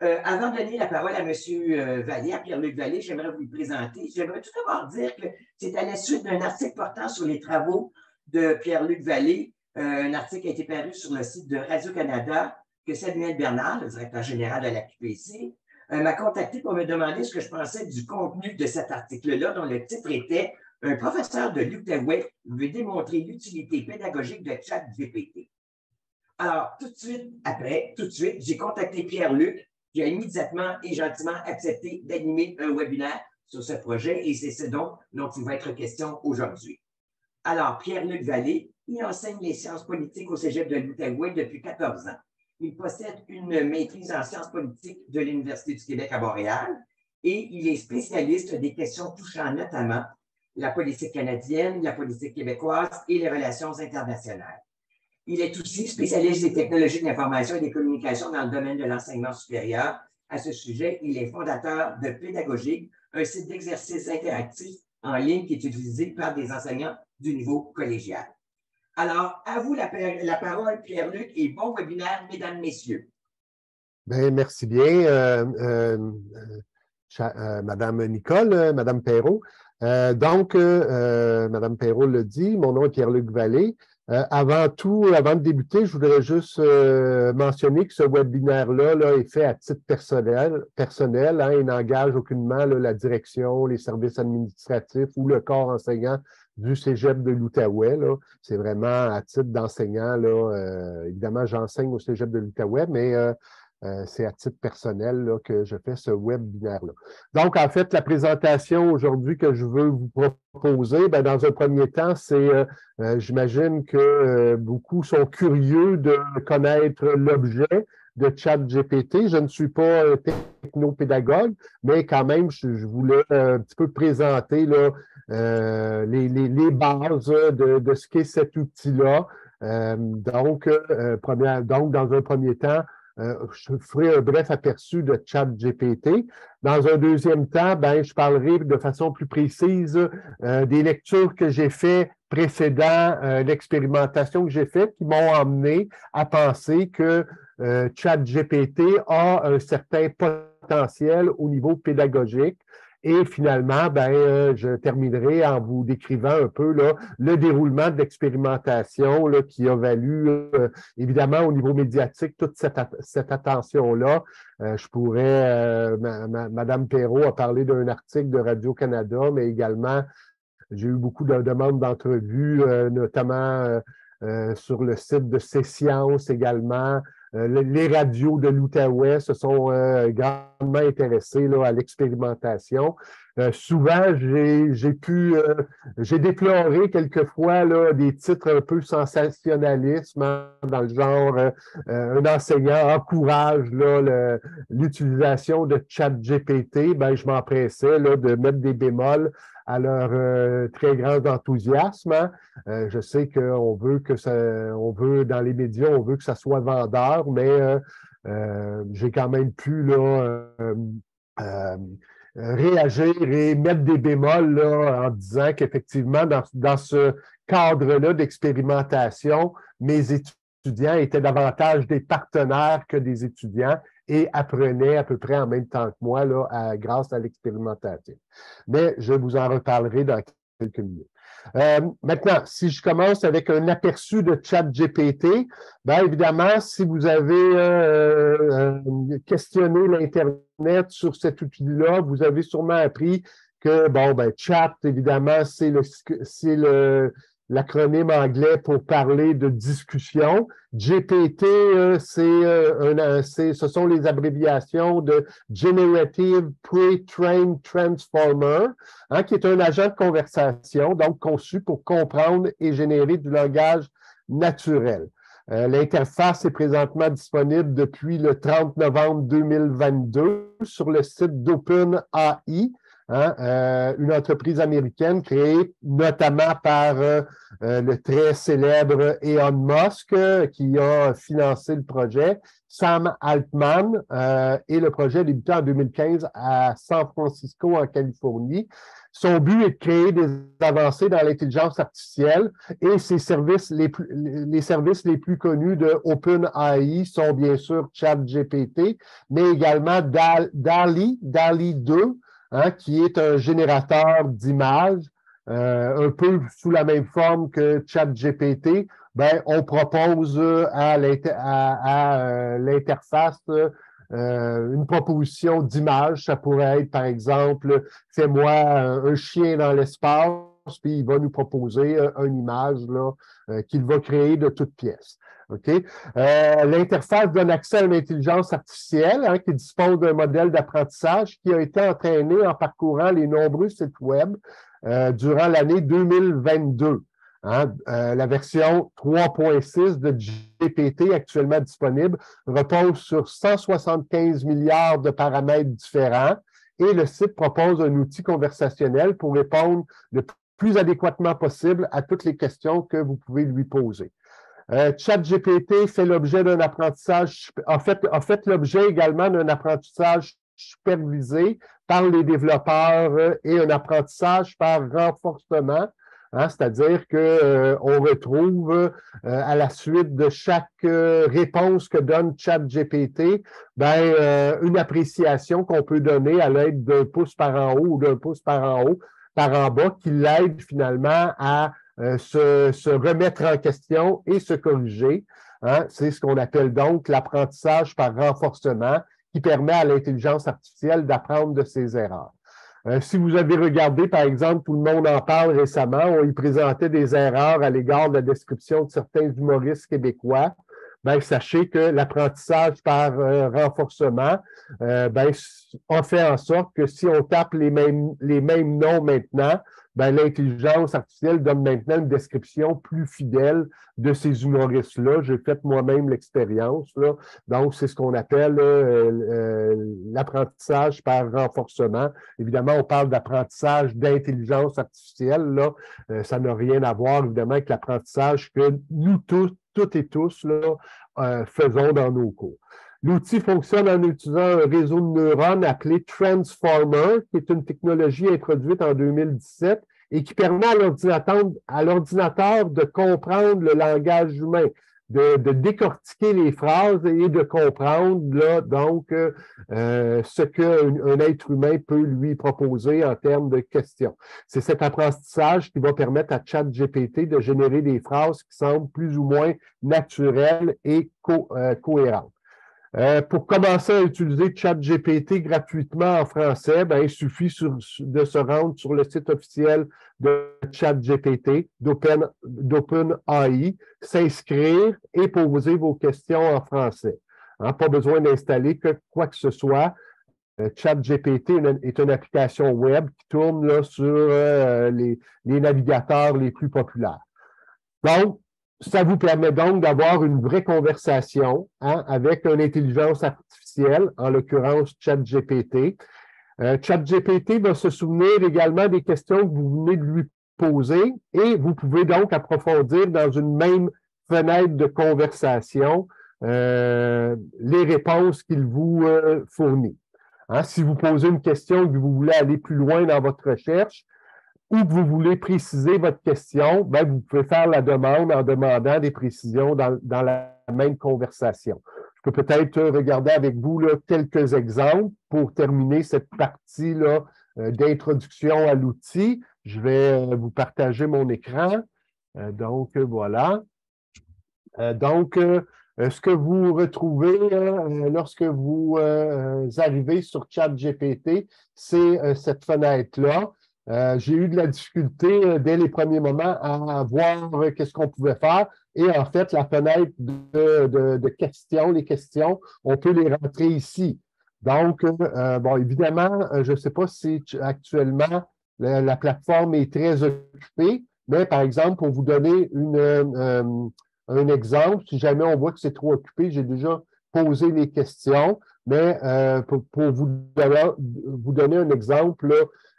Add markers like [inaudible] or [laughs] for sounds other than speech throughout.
Euh, avant de donner la parole à M. Euh, Vallée, à Pierre-Luc Vallée, j'aimerais vous le présenter. J'aimerais tout d'abord dire que c'est à la suite d'un article portant sur les travaux de Pierre-Luc Vallée, euh, un article qui a été paru sur le site de Radio-Canada, que Samuel Bernard, le directeur général de la QPC, m'a contacté pour me demander ce que je pensais du contenu de cet article-là, dont le titre était Un professeur de l'Outaouais veut démontrer l'utilité pédagogique de ChatGPT. Alors, tout de suite après, tout de suite, j'ai contacté Pierre-Luc qui a immédiatement et gentiment accepté d'animer un webinaire sur ce projet et c'est ce dont, il va être question aujourd'hui. Alors, Pierre-Luc Vallée, il enseigne les sciences politiques au Cégep de l'Outaouais depuis 14 ans. Il possède une maîtrise en sciences politiques de l'Université du Québec à Montréal et il est spécialiste des questions touchant notamment la politique canadienne, la politique québécoise et les relations internationales. Il est aussi spécialiste des technologies de l'information et des communications dans le domaine de l'enseignement supérieur. À ce sujet, il est fondateur de Pédagogique, un site d'exercice interactif en ligne qui est utilisé par des enseignants du niveau collégial. Alors, à vous la, parole, Pierre-Luc, et bon webinaire, mesdames, messieurs. Bien, merci bien, euh, euh, euh, Madame Nicole, Madame Perrault. donc, Madame Perrault le dit, mon nom est Pierre-Luc Vallée. Euh, avant tout, avant de débuter, je voudrais juste euh, mentionner que ce webinaire-là là, est fait à titre personnel. personnel hein, il n'engage aucunement la direction, les services administratifs ou le corps enseignant du Cégep de l'Outaouais. C'est vraiment à titre d'enseignant. Euh, évidemment, j'enseigne au Cégep de l'Outaouais, mais euh, c'est à titre personnel que je fais ce webinaire-là. Donc, en fait, la présentation aujourd'hui que je veux vous proposer, ben, dans un premier temps, c'est, euh, euh, j'imagine que beaucoup sont curieux de connaître l'objet de ChatGPT. Je ne suis pas technopédagogue, mais quand même, je, voulais un petit peu présenter là, les, les, bases de, de ce qu'est cet outil-là. donc, première, donc, dans un premier temps, je ferai un bref aperçu de ChatGPT. Dans un deuxième temps, ben, je parlerai de façon plus précise euh, des lectures que j'ai faites précédant euh, l'expérimentation que j'ai faite qui m'ont amené à penser que ChatGPT a un certain potentiel au niveau pédagogique et finalement, ben, euh, je terminerai en vous décrivant un peu là, le déroulement de l'expérimentation qui a valu, euh, évidemment, au niveau médiatique, toute cette, cette attention-là. Euh, je pourrais, Madame Perrault a parlé d'un article de Radio-Canada, mais également, j'ai eu beaucoup de demandes d'entrevues, notamment sur le site de C Sciences également, les radios de l'Outaouais se sont euh, grandement intéressés là, à l'expérimentation. Euh, souvent, j'ai pu, j'ai déploré quelquefois là, des titres un peu sensationnalisme, hein, dans le genre un enseignant encourage l'utilisation de chat GPT. Ben, je m'empressais de mettre des bémols à leur euh, très grand enthousiasme. Hein. Euh, je sais qu'on veut que ça, on veut dans les médias, on veut que ça soit vendeur, mais euh, j'ai quand même pu là, réagir et mettre des bémols là, en disant qu'effectivement, dans, dans ce cadre-là d'expérimentation, mes étudiants étaient davantage des partenaires que des étudiants et apprenait à peu près en même temps que moi là, grâce à l'expérimentation. Mais je vous en reparlerai dans quelques minutes. Euh, maintenant, si je commence avec un aperçu de ChatGPT, bien évidemment, si vous avez euh, euh, questionné l'Internet sur cet outil-là, vous avez sûrement appris que, bon, ben, chat, évidemment, c'est le, c'est le, l'acronyme anglais pour parler de discussion. GPT, euh, euh, ce sont les abréviations de Generative Pre-trained Transformer, hein, qui est un agent de conversation, donc conçu pour comprendre et générer du langage naturel. Euh, l'interface est présentement disponible depuis le 30 novembre 2022 sur le site d'OpenAI. Hein, euh, une entreprise américaine créée notamment par euh, euh, le très célèbre Elon Musk qui a financé le projet, Sam Altman, et le projet débuté en 2015 à San Francisco, en Californie. Son but est de créer des avancées dans l'intelligence artificielle et ses services les, plus, les services les plus connus de OpenAI sont bien sûr ChatGPT, mais également DALI, DALI 2, Hein, qui est un générateur d'images, euh, un peu sous la même forme que ChatGPT, ben, on propose à euh, l'interface euh, une proposition d'image. Ça pourrait être, par exemple, fais-moi un chien dans l'espace, puis il va nous proposer une image qu'il va créer de toutes pièces. Euh, l'interface donne accès à une intelligence artificielle hein, qui dispose d'un modèle d'apprentissage qui a été entraîné en parcourant les nombreux sites Web euh, durant l'année 2022. Hein. Euh, la version 3.6 de GPT actuellement disponible repose sur 175 milliards de paramètres différents et le site propose un outil conversationnel pour répondre le plus adéquatement possible à toutes les questions que vous pouvez lui poser. Euh, ChatGPT fait l'objet d'un apprentissage, en fait, en fait l'objet également d'un apprentissage supervisé par les développeurs euh, et un apprentissage par renforcement. Hein, c'est-à-dire qu'on euh, retrouve à la suite de chaque réponse que donne ChatGPT ben, une appréciation qu'on peut donner à l'aide d'un pouce par en haut ou d'un pouce par en haut, par en bas, qui l'aide finalement à euh, se, remettre en question et se corriger. Hein. C'est ce qu'on appelle donc l'apprentissage par renforcement qui permet à l'intelligence artificielle d'apprendre de ses erreurs. Euh, si vous avez regardé, par exemple, tout le monde en parle récemment, on y présentait des erreurs à l'égard de la description de certains humoristes québécois. Ben, sachez que l'apprentissage par euh, renforcement ben, on fait en sorte que si on tape les mêmes, les mêmes noms maintenant, ben, l'intelligence artificielle donne maintenant une description plus fidèle de ces humoristes-là. J'ai fait moi-même l'expérience. Donc, c'est ce qu'on appelle euh, euh, l'apprentissage par renforcement. Évidemment, on parle d'apprentissage d'intelligence artificielle. Là. Euh, ça n'a rien à voir, évidemment, avec l'apprentissage que nous tous, toutes et tous, là, faisons dans nos cours. L'outil fonctionne en utilisant un réseau de neurones appelé Transformer, qui est une technologie introduite en 2017 et qui permet à l'ordinateur de comprendre le langage humain, de, décortiquer les phrases et de comprendre là, donc euh, ce qu'un être humain peut lui proposer en termes de questions. C'est cet apprentissage qui va permettre à ChatGPT de générer des phrases qui semblent plus ou moins naturelles et euh, cohérentes. Euh, pour commencer à utiliser ChatGPT gratuitement en français, ben, il suffit de se rendre sur le site officiel de ChatGPT, d'OpenAI, s'inscrire et poser vos questions en français. Hein, pas besoin d'installer quoi que ce soit. Euh, ChatGPT est une application web qui tourne sur euh, les, les navigateurs les plus populaires. Donc, ça vous permet donc d'avoir une vraie conversation hein, avec une intelligence artificielle, en l'occurrence ChatGPT. Euh, ChatGPT va se souvenir également des questions que vous venez de lui poser et vous pouvez donc approfondir dans une même fenêtre de conversation euh, les réponses qu'il vous euh, fournit. Hein, si vous posez une question et que vous voulez aller plus loin dans votre recherche, ou que vous voulez préciser votre question, ben, vous pouvez faire la demande en demandant des précisions dans, la même conversation. Je peux peut-être regarder avec vous là, quelques exemples pour terminer cette partie-là euh, d'introduction à l'outil. Je vais euh, vous partager mon écran. Euh, donc, voilà. donc, ce que vous retrouvez lorsque vous arrivez sur ChatGPT, c'est cette fenêtre-là. Euh, j'ai eu de la difficulté euh, dès les premiers moments à voir euh, qu'est-ce qu'on pouvait faire. Et en fait, la fenêtre de, questions, les questions, on peut les rentrer ici. Donc, bon, évidemment, je ne sais pas si actuellement la, plateforme est très occupée, mais par exemple, pour vous donner une, un exemple, si jamais on voit que c'est trop occupé, j'ai déjà posé les questions, mais pour, vous, donner, vous donner un exemple,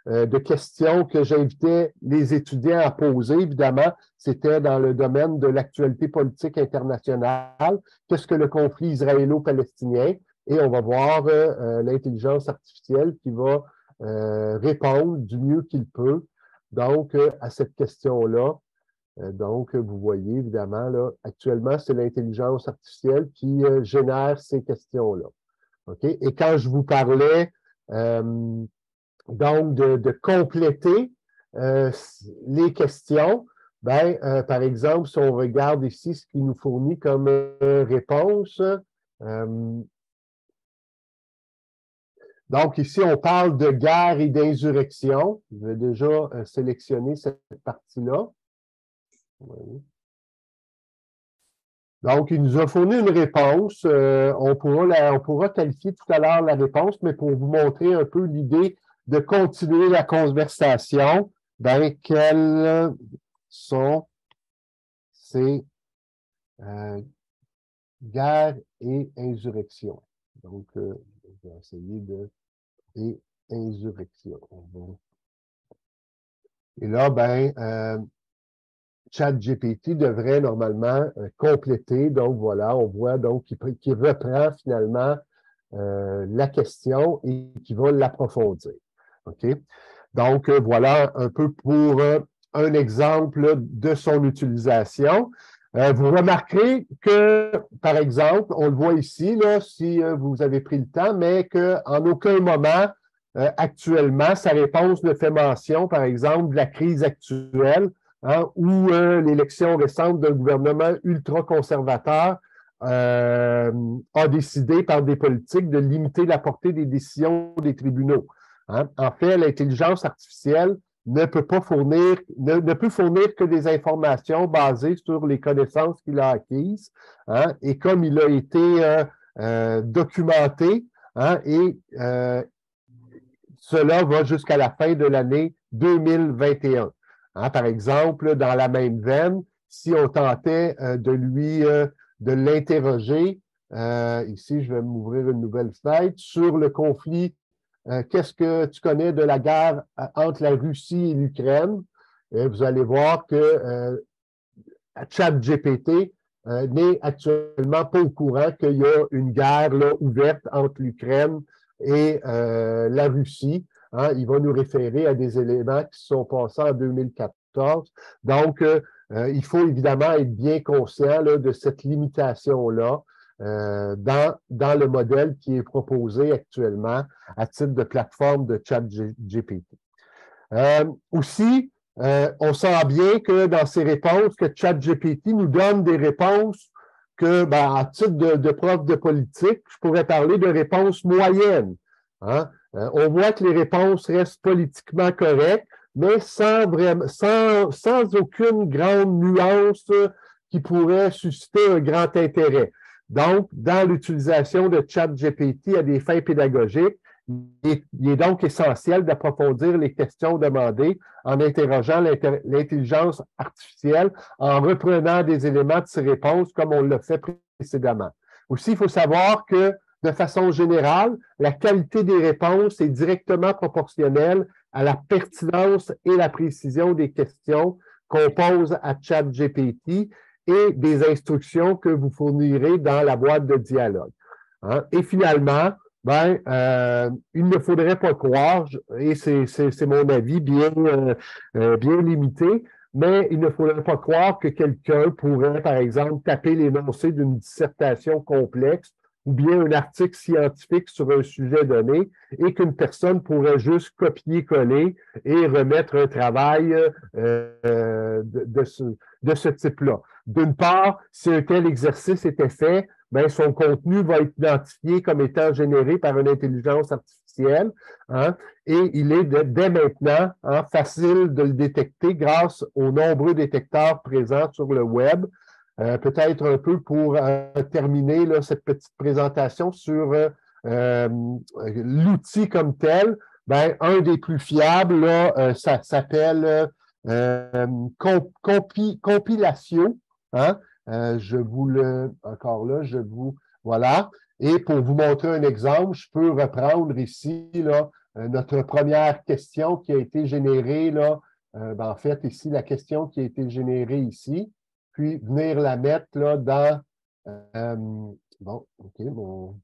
de questions que j'invitais les étudiants à poser. Évidemment, c'était dans le domaine de l'actualité politique internationale. Qu'est-ce que le conflit israélo-palestinien? Et on va voir l'intelligence artificielle qui va répondre du mieux qu'il peut donc à cette question-là. Euh, donc, vous voyez, évidemment, là, actuellement, c'est l'intelligence artificielle qui euh, génère ces questions-là. OK? Et quand je vous parlais euh, donc de, compléter les questions, ben, par exemple, si on regarde ici ce qui nous fournit comme réponse, donc, ici, on parle de guerre et d'insurrection. Je vais déjà sélectionner cette partie-là. Donc, il nous a fourni une réponse. Euh, on, pourra on pourra qualifier tout à l'heure la réponse, mais pour vous montrer un peu l'idée de continuer la conversation, ben, quelles sont ces euh, guerres et insurrections. Donc, euh, je vais essayer de... et insurrections. Et là, ben, ChatGPT devrait normalement euh, compléter. Donc voilà, on voit donc qu'il reprend finalement euh, la question et qui va l'approfondir. Donc euh, voilà un peu pour un exemple de son utilisation. vous remarquerez que, par exemple, on le voit ici, si vous avez pris le temps, mais qu'en aucun moment, actuellement, sa réponse ne fait mention, par exemple, de la crise actuelle Hein, ou euh, l'élection récente d'un gouvernement ultra-conservateur euh, a décidé par des politiques de limiter la portée des décisions des tribunaux. Hein. En fait, l'intelligence artificielle ne peut pas fournir, ne, peut fournir que des informations basées sur les connaissances qu'il a acquises. Hein, et comme il a été euh, documenté, et cela va jusqu'à la fin de l'année 2021. Hein, par exemple, dans la même veine, si on tentait euh, de lui, euh, de l'interroger, euh, ici, je vais m'ouvrir une nouvelle fenêtre, sur le conflit, qu'est-ce que tu connais de la guerre entre la Russie et l'Ukraine? vous allez voir que ChatGPT n'est actuellement pas au courant qu'il y a une guerre ouverte entre l'Ukraine et la Russie. Hein, il va nous référer à des éléments qui sont passés en 2014. Donc, euh, euh, il faut évidemment être bien conscient de cette limitation-là euh, dans, le modèle qui est proposé actuellement à titre de plateforme de chat GPT. aussi, on sent bien que dans ces réponses, que ChatGPT nous donne des réponses que, ben, à titre de, prof de politique, je pourrais parler de réponses moyennes. Hein? Euh, on voit que les réponses restent politiquement correctes, mais sans aucune grande nuance qui pourrait susciter un grand intérêt. Donc, dans l'utilisation de ChatGPT à des fins pédagogiques, il est, donc essentiel d'approfondir les questions demandées en interrogeant l'intelligence artificielle, en reprenant des éléments de ses réponses comme on l'a fait précédemment. Aussi, il faut savoir que de façon générale, la qualité des réponses est directement proportionnelle à la pertinence et la précision des questions qu'on pose à ChatGPT et des instructions que vous fournirez dans la boîte de dialogue. Hein. Et finalement, ben, euh, il ne faudrait pas croire, et c'est mon avis bien, euh, euh, bien limité, mais il ne faudrait pas croire que quelqu'un pourrait, par exemple, taper l'énoncé d'une dissertation complexe ou bien un article scientifique sur un sujet donné et qu'une personne pourrait juste copier-coller et remettre un travail euh, de, ce, type-là. D'une part, si un tel exercice était fait, ben, son contenu va être identifié comme étant généré par une intelligence artificielle hein, et il est dès maintenant hein, facile de le détecter grâce aux nombreux détecteurs présents sur le web. Euh, peut-être un peu pour euh, terminer cette petite présentation sur euh, l'outil comme tel. Ben, un des plus fiables, ça s'appelle compilation. Hein. je vous le, encore là, je vous, voilà. Et pour vous montrer un exemple, je peux reprendre ici là, notre première question qui a été générée, là, ben, en fait, ici, la question qui a été générée ici, puis venir la mettre là, dans. bon, OK, bon.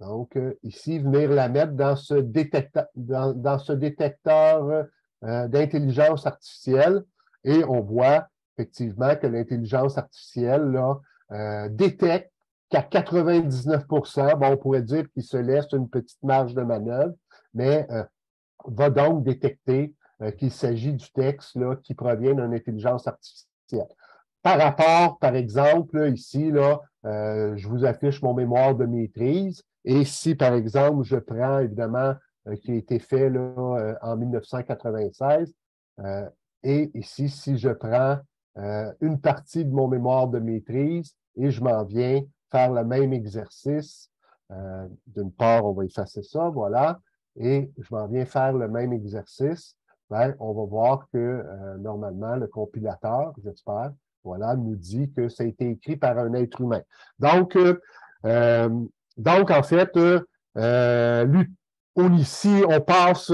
Donc, ici, venir la mettre dans ce détecteur, dans, ce détecteur d'intelligence artificielle et on voit effectivement que l'intelligence artificielle là, euh, détecte qu'à 99% bon, on pourrait dire qu'il se laisse une petite marge de manœuvre, mais euh, va donc détecter euh, qu'il s'agit du texte là, qui provient d'une intelligence artificielle. Par rapport, par exemple, ici, là, je vous affiche mon mémoire de maîtrise. Et si, par exemple, je prends, évidemment, qui a été fait là, en 1996, et ici, si je prends euh, une partie de mon mémoire de maîtrise et je m'en viens faire le même exercice. Euh, d'une part, on va effacer ça, voilà, et je m'en viens faire le même exercice. Ben, on va voir que euh, normalement, le compilateur, j'espère, voilà, nous dit que ça a été écrit par un être humain. Donc, donc en fait, on, ici, on passe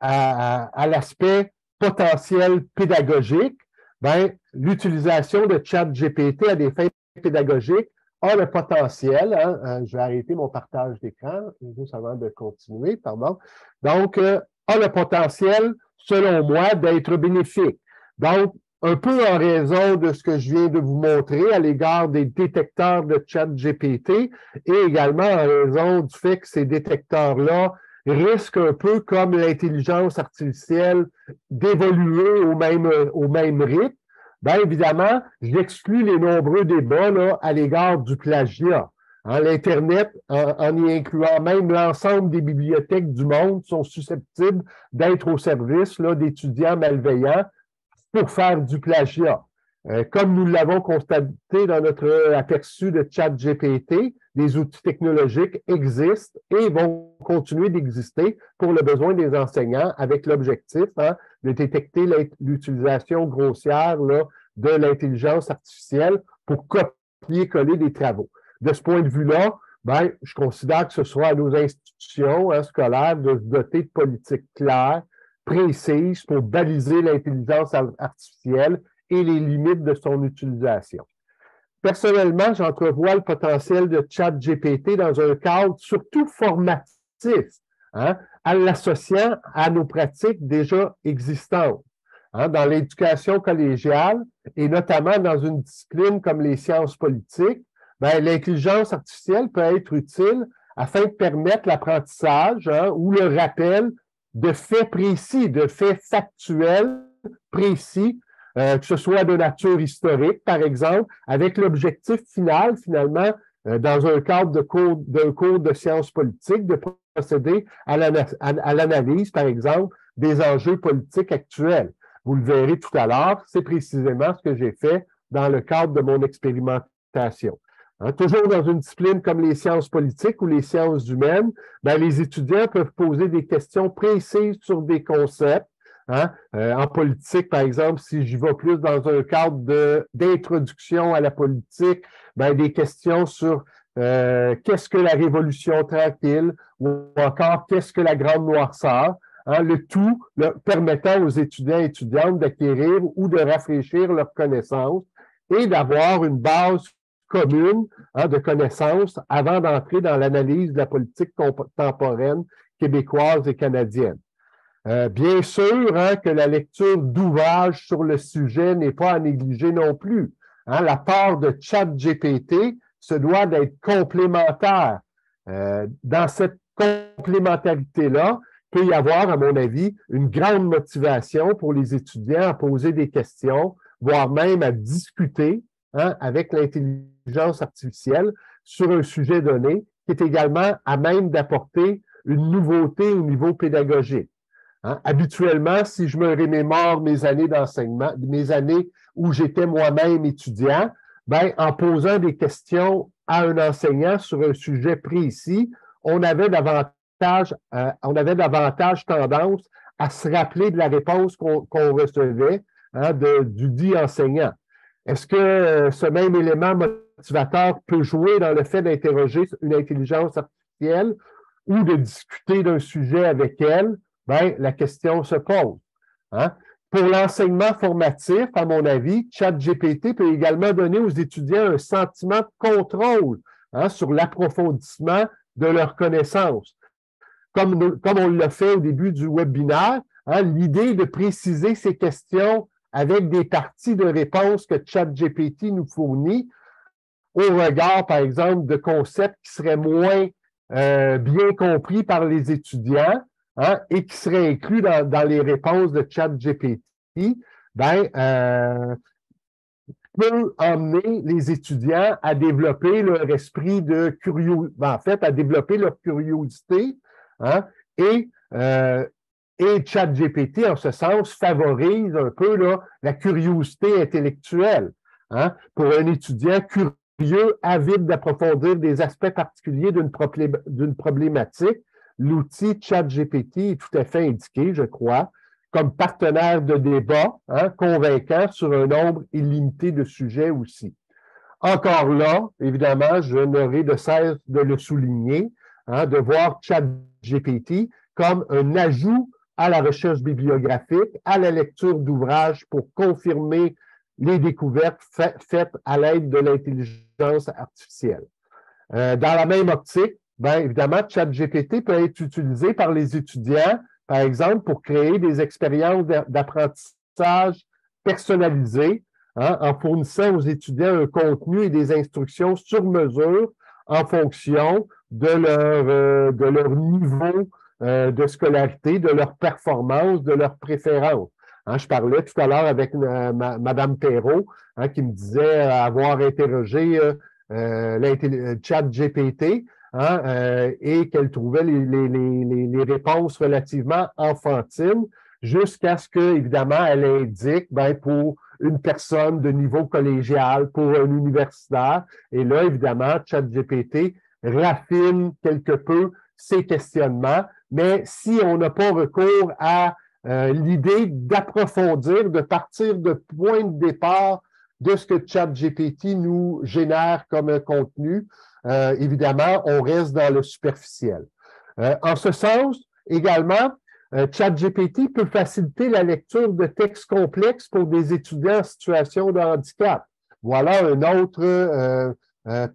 à l'aspect potentiel pédagogique, ben, l'utilisation de chat GPT à des fins pédagogiques a le potentiel, hein, hein, je vais arrêter mon partage d'écran juste avant de continuer, pardon, donc, euh, a le potentiel, selon moi, d'être bénéfique. Donc, un peu en raison de ce que je viens de vous montrer à l'égard des détecteurs de chat GPT et également en raison du fait que ces détecteurs-là risque un peu comme l'intelligence artificielle d'évoluer au même, au même rythme, bien évidemment, j'exclus les nombreux débats là, à l'égard du plagiat. Hein, L'Internet, en, y incluant même l'ensemble des bibliothèques du monde, sont susceptibles d'être au service d'étudiants malveillants pour faire du plagiat. Euh, comme nous l'avons constaté dans notre aperçu de chat GPT, des outils technologiques existent et vont continuer d'exister pour le besoin des enseignants avec l'objectif hein, de détecter l'utilisation grossière de l'intelligence artificielle pour copier-coller des travaux. De ce point de vue-là, ben, je considère que ce sera à nos institutions hein, scolaires de se doter de politiques claires, précises pour baliser l'intelligence artificielle et les limites de son utilisation. Personnellement, j'entrevois le potentiel de chat GPT dans un cadre surtout formatif, hein, en l'associant à nos pratiques déjà existantes. Hein, dans l'éducation collégiale et notamment dans une discipline comme les sciences politiques, ben, l'intelligence artificielle peut être utile afin de permettre l'apprentissage hein, ou le rappel de faits précis, de faits factuels précis euh, que ce soit de nature historique, par exemple, avec l'objectif final, finalement, euh, dans un cadre de cours, d'un cours de sciences politiques, de procéder à l'analyse, par exemple, des enjeux politiques actuels. Vous le verrez tout à l'heure, c'est précisément ce que j'ai fait dans le cadre de mon expérimentation. Hein, toujours dans une discipline comme les sciences politiques ou les sciences humaines, ben, les étudiants peuvent poser des questions précises sur des concepts Hein? Euh, en politique, par exemple, si je vais plus dans un cadre d'introduction à la politique, ben, des questions sur euh, qu'est-ce que la révolution tranquille ou encore qu'est-ce que la grande noirceur, hein? le tout permettant aux étudiants et étudiantes d'acquérir ou de rafraîchir leurs connaissances et d'avoir une base commune hein, de connaissances avant d'entrer dans l'analyse de la politique contemporaine québécoise et canadienne. Euh, bien sûr hein, que la lecture d'ouvrages sur le sujet n'est pas à négliger non plus. Hein. la part de chat GPT se doit d'être complémentaire. Euh, dans cette complémentarité-là, peut y avoir, à mon avis, une grande motivation pour les étudiants à poser des questions, voire même à discuter hein, avec l'intelligence artificielle sur un sujet donné, qui est également à même d'apporter une nouveauté au niveau pédagogique. Hein? Habituellement, si je me remémore mes années d'enseignement, mes années où j'étais moi-même étudiant, ben, en posant des questions à un enseignant sur un sujet précis, on avait davantage, euh, on avait davantage tendance à se rappeler de la réponse qu'on recevait hein, du dit enseignant. Est-ce que euh, ce même élément motivateur peut jouer dans le fait d'interroger une intelligence artificielle ou de discuter d'un sujet avec elle, ben, la question se pose. Hein? Pour l'enseignement formatif, à mon avis, ChatGPT peut également donner aux étudiants un sentiment de contrôle hein, sur l'approfondissement de leurs connaissances. Comme, comme on l'a fait au début du webinaire, hein, l'idée de préciser ces questions avec des parties de réponses que ChatGPT nous fournit au regard, par exemple, de concepts qui seraient moins euh, bien compris par les étudiants hein, et qui seraient inclus dans, les réponses de ChatGPT, ben, euh, peut emmener les étudiants à développer leur esprit de curiosité, ben, en fait, à développer leur curiosité, hein, et, euh, et ChatGPT, en ce sens, favorise un peu la curiosité intellectuelle. Hein, pour un étudiant curieux, avide d'approfondir des aspects particuliers d'une problématique, l'outil ChatGPT est tout à fait indiqué, je crois, comme partenaire de débat hein, convaincant sur un nombre illimité de sujets aussi. Encore là, évidemment, je n'aurai de cesse de le souligner, hein, de voir ChatGPT comme un ajout à la recherche bibliographique, à la lecture d'ouvrages pour confirmer les découvertes faites à l'aide de l'intelligence artificielle. Euh, dans la même optique, bien évidemment, ChatGPT peut être utilisé par les étudiants par exemple, pour créer des expériences d'apprentissage personnalisées, hein, en fournissant aux étudiants un contenu et des instructions sur mesure en fonction de leur, euh, de leur niveau euh, de scolarité, de leur performance, de leurs préférences. Hein, je parlais tout à l'heure avec euh, Mme Perrault hein, qui me disait avoir interrogé euh, chat GPT Hein, euh, et qu'elle trouvait les, réponses relativement enfantines jusqu'à ce que, évidemment, elle indique ben, pour une personne de niveau collégial, pour un universitaire. Et là, évidemment, ChatGPT raffine quelque peu ses questionnements. Mais si on n'a pas recours à euh, l'idée d'approfondir, de partir de point de départ de ce que ChatGPT nous génère comme contenu, euh, évidemment, on reste dans le superficiel. Euh, en ce sens, également, euh, ChatGPT peut faciliter la lecture de textes complexes pour des étudiants en situation de handicap. Voilà un autre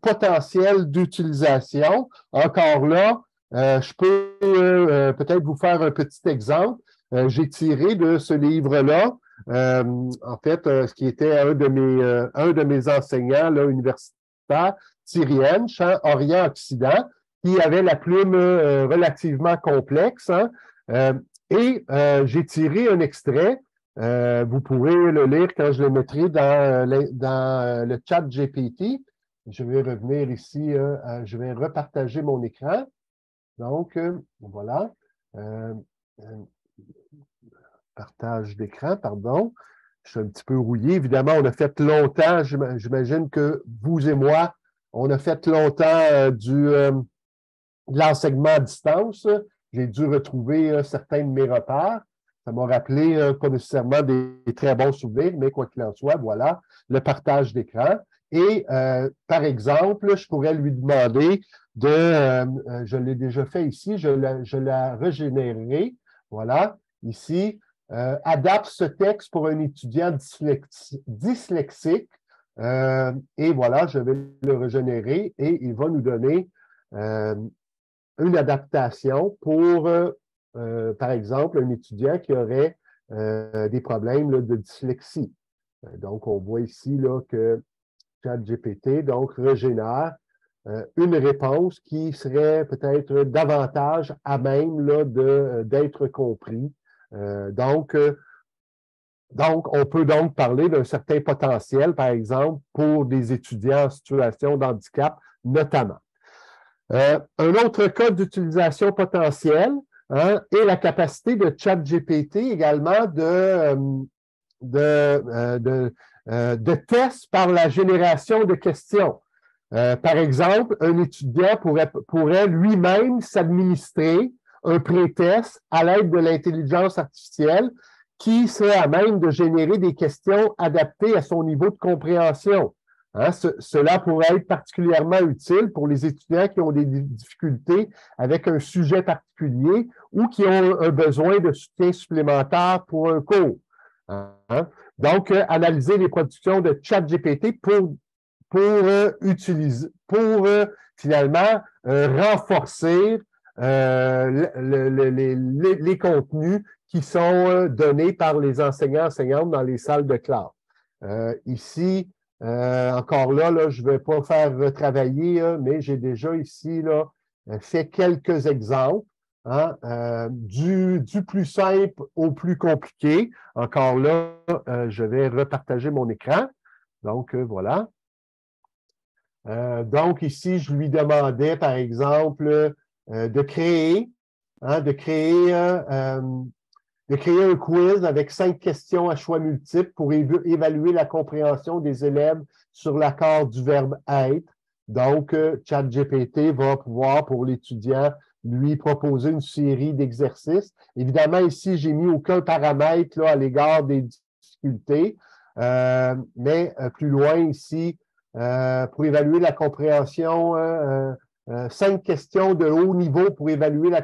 potentiel d'utilisation. Encore là, je peux peut-être vous faire un petit exemple. J'ai tiré de ce livre-là, en fait, ce qui était un de mes, un de mes enseignants là, universitaires, champ Orient-Occident, qui avait la plume euh, relativement complexe. Hein. Euh, et euh, j'ai tiré un extrait. vous pourrez le lire quand je le mettrai dans, dans le chat GPT. Je vais revenir ici, je vais repartager mon écran. Donc, voilà. Partage d'écran, pardon. Je suis un petit peu rouillé. Évidemment, on a fait longtemps, j'imagine que vous et moi, on a fait longtemps euh, du, euh, de l'enseignement à distance. J'ai dû retrouver euh, certains de mes repères. Ça m'a rappelé pas nécessairement des, très bons souvenirs, mais quoi qu'il en soit, voilà, le partage d'écran. Et par exemple, je pourrais lui demander de, je l'ai déjà fait ici, je je la régénérerai, voilà, ici, adapte ce texte pour un étudiant dyslexique euh, et voilà, je vais le régénérer et il va nous donner euh, une adaptation pour, euh, par exemple, un étudiant qui aurait des problèmes de dyslexie. donc, on voit ici là, que ChatGPT donc, régénère une réponse qui serait peut-être davantage à même d'être compris. Donc, donc, on peut donc parler d'un certain potentiel, par exemple, pour des étudiants en situation de handicap, notamment. Euh, un autre cas d'utilisation potentielle hein, est la capacité de ChatGPT également de, euh, de, euh, de, tests par la génération de questions. par exemple, un étudiant pourrait, pourrait lui-même s'administrer un pré-test à l'aide de l'intelligence artificielle qui serait à même de générer des questions adaptées à son niveau de compréhension. Hein, cela pourrait être particulièrement utile pour les étudiants qui ont des difficultés avec un sujet particulier ou qui ont un besoin de soutien supplémentaire pour un cours. Hein. Donc, euh, analyser les productions de ChatGPT pour, pour euh, utiliser, pour euh, finalement renforcer les, contenus qui sont donnés par les enseignants enseignantes dans les salles de classe. ici, euh, encore là, je ne vais pas faire retravailler, mais j'ai déjà ici fait quelques exemples. Hein, euh, du, plus simple au plus compliqué. Encore là, euh, je vais repartager mon écran. Donc, voilà. donc, ici, je lui demandais, par exemple, de créer, hein, de créer de créer un quiz avec cinq questions à choix multiples pour évaluer la compréhension des élèves sur l'accord du verbe être. Donc, euh, ChatGPT va pouvoir, pour l'étudiant, lui proposer une série d'exercices. Évidemment, ici, j'ai mis aucun paramètre à l'égard des difficultés, euh, mais euh, plus loin ici, pour évaluer la compréhension euh, cinq questions de haut niveau pour évaluer la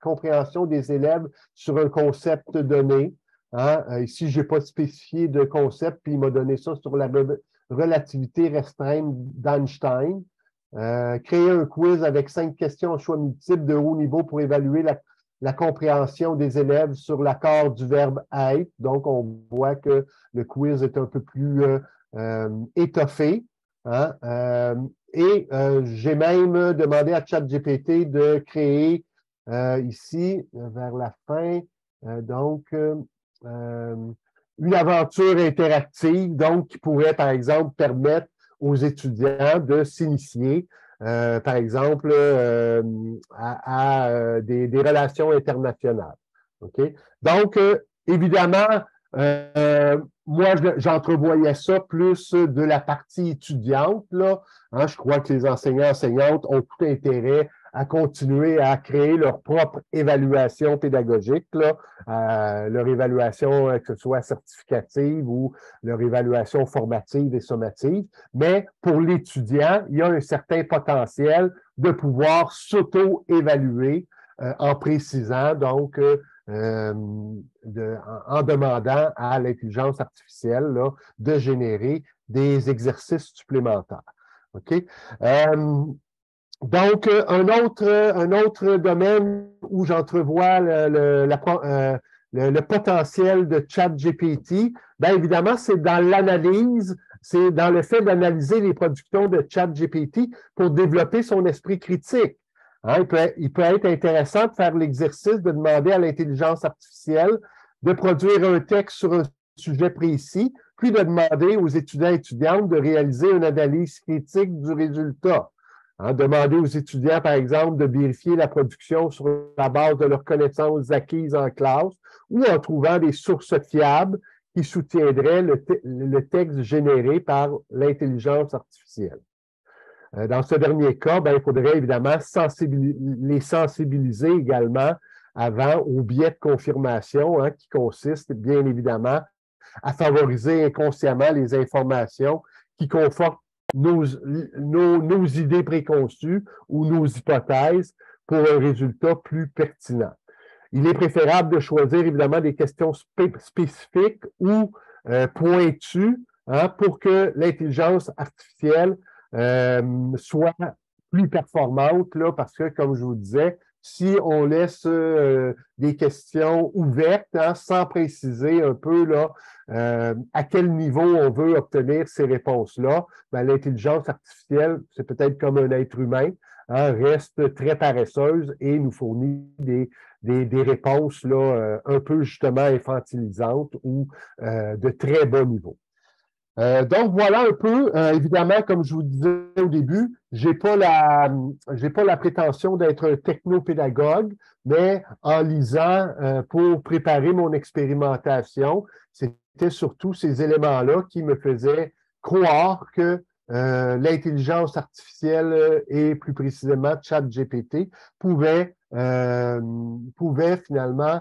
compréhension des élèves sur un concept donné. Hein. Euh, ici, je n'ai pas spécifié de concept, puis il m'a donné ça sur la relativité restreinte d'Einstein. Euh, créer un quiz avec cinq questions en choix multiples de haut niveau pour évaluer la, compréhension des élèves sur l'accord du verbe être. Donc, on voit que le quiz est un peu plus étoffé. Hein. Et euh, j'ai même demandé à ChatGPT de créer euh, ici, vers la fin, euh, donc, une aventure interactive, donc, qui pourrait, par exemple, permettre aux étudiants de s'initier, par exemple, à, des, des, relations internationales. OK? Donc, évidemment, moi, j'entrevoyais ça plus de la partie étudiante. Là. Hein, je crois que les enseignants enseignantes ont tout intérêt à continuer à créer leur propre évaluation pédagogique, là, euh, leur évaluation, euh, que ce soit certificative ou leur évaluation formative et sommative. Mais pour l'étudiant, il y a un certain potentiel de pouvoir s'auto-évaluer euh, en précisant donc euh, en, demandant à l'intelligence artificielle de générer des exercices supplémentaires. OK? Euh, donc, un autre, un autre domaine où j'entrevois le, le, potentiel de ChatGPT, bien évidemment, c'est dans l'analyse, c'est dans le fait d'analyser les productions de ChatGPT pour développer son esprit critique. Hein, il, peut, être intéressant de faire l'exercice de demander à l'intelligence artificielle de produire un texte sur un sujet précis, puis de demander aux étudiants et étudiantes de réaliser une analyse critique du résultat. Hein, demander aux étudiants, par exemple, de vérifier la production sur la base de leurs connaissances acquises en classe ou en trouvant des sources fiables qui soutiendraient le texte généré par l'intelligence artificielle. Euh, dans ce dernier cas, ben, il faudrait évidemment les sensibiliser également avant au biais de confirmation, hein, qui consiste bien évidemment à favoriser inconsciemment les informations qui confortent nos, idées préconçues ou nos hypothèses pour un résultat plus pertinent. Il est préférable de choisir évidemment des questions spécifiques ou euh, pointues hein, pour que l'intelligence artificielle soit plus performante, là, parce que, comme je vous disais, si on laisse euh, des questions ouvertes hein, sans préciser un peu là, euh, à quel niveau on veut obtenir ces réponses-là, ben, l'intelligence artificielle, c'est peut-être comme un être humain, hein, reste très paresseuse et nous fournit des, des, des réponses là, un peu justement infantilisantes ou de très bas niveau. Euh, donc voilà un peu, euh, évidemment, comme je vous disais au début, je n'ai pas, la, pas la prétention d'être un technopédagogue, mais en lisant euh, pour préparer mon expérimentation, c'était surtout ces éléments-là qui me faisaient croire que l'intelligence artificielle et plus précisément ChatGPT pouvait, pouvait finalement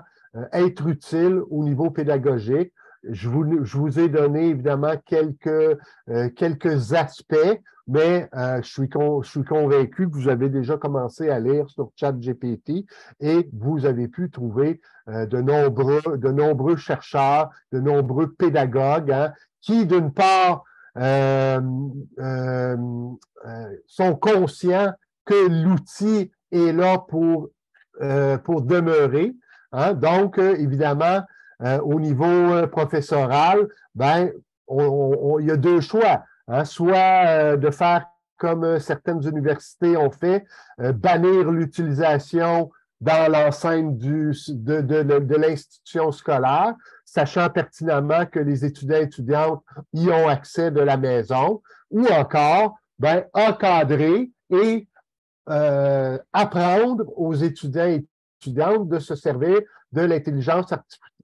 être utile au niveau pédagogique je vous, ai donné évidemment quelques, quelques aspects, mais je, suis je suis convaincu que vous avez déjà commencé à lire sur ChatGPT et vous avez pu trouver de, nombreux, de nombreux chercheurs, de nombreux pédagogues hein, qui, d'une part, euh, euh, euh, sont conscients que l'outil est là pour, pour demeurer. Hein. Donc, évidemment, au niveau professoral, ben, il y a deux choix. Hein. Soit de faire comme certaines universités ont fait, bannir l'utilisation dans l'enceinte de, de, de l'institution scolaire, sachant pertinemment que les étudiants et étudiantes y ont accès de la maison, ou encore ben, encadrer et euh, apprendre aux étudiants et étudiantes de se servir de l'intelligence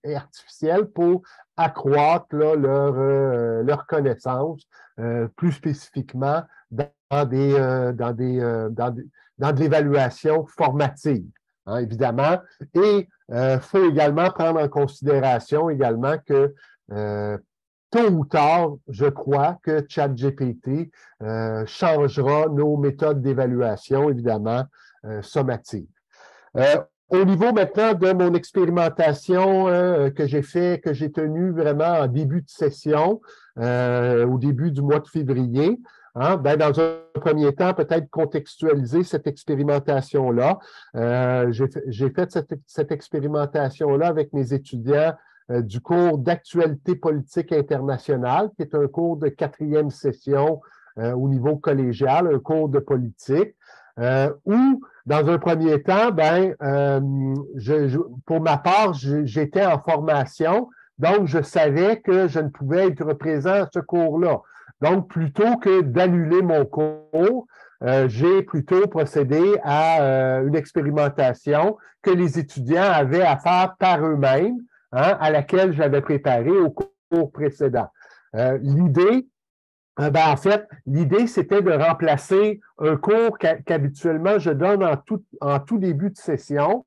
artificielle pour accroître leur, euh, connaissance, euh, plus spécifiquement dans, des, dans, des, dans, dans de l'évaluation formative. Hein, évidemment. Et il euh, faut également prendre en considération également que euh, tôt ou tard, je crois que ChatGPT euh, changera nos méthodes d'évaluation, évidemment, sommatives. Au niveau maintenant de mon expérimentation que j'ai fait, que j'ai tenue vraiment en début de session, au début du mois de février, Hein? Ben, dans un premier temps, peut-être contextualiser cette expérimentation-là. Euh, j'ai fait cette, expérimentation-là avec mes étudiants euh, du cours d'actualité politique internationale, qui est un cours de quatrième session euh, au niveau collégial, un cours de politique, où, dans un premier temps, ben, pour ma part, j'étais en formation, donc je savais que je ne pouvais être présent à ce cours-là. Donc, plutôt que d'annuler mon cours, euh, j'ai plutôt procédé à euh, une expérimentation que les étudiants avaient à faire par eux-mêmes, hein, à laquelle j'avais préparé au cours précédent. Euh, l'idée, ben, en fait, l'idée, c'était de remplacer un cours qu'habituellement je donne en tout, en tout début de session,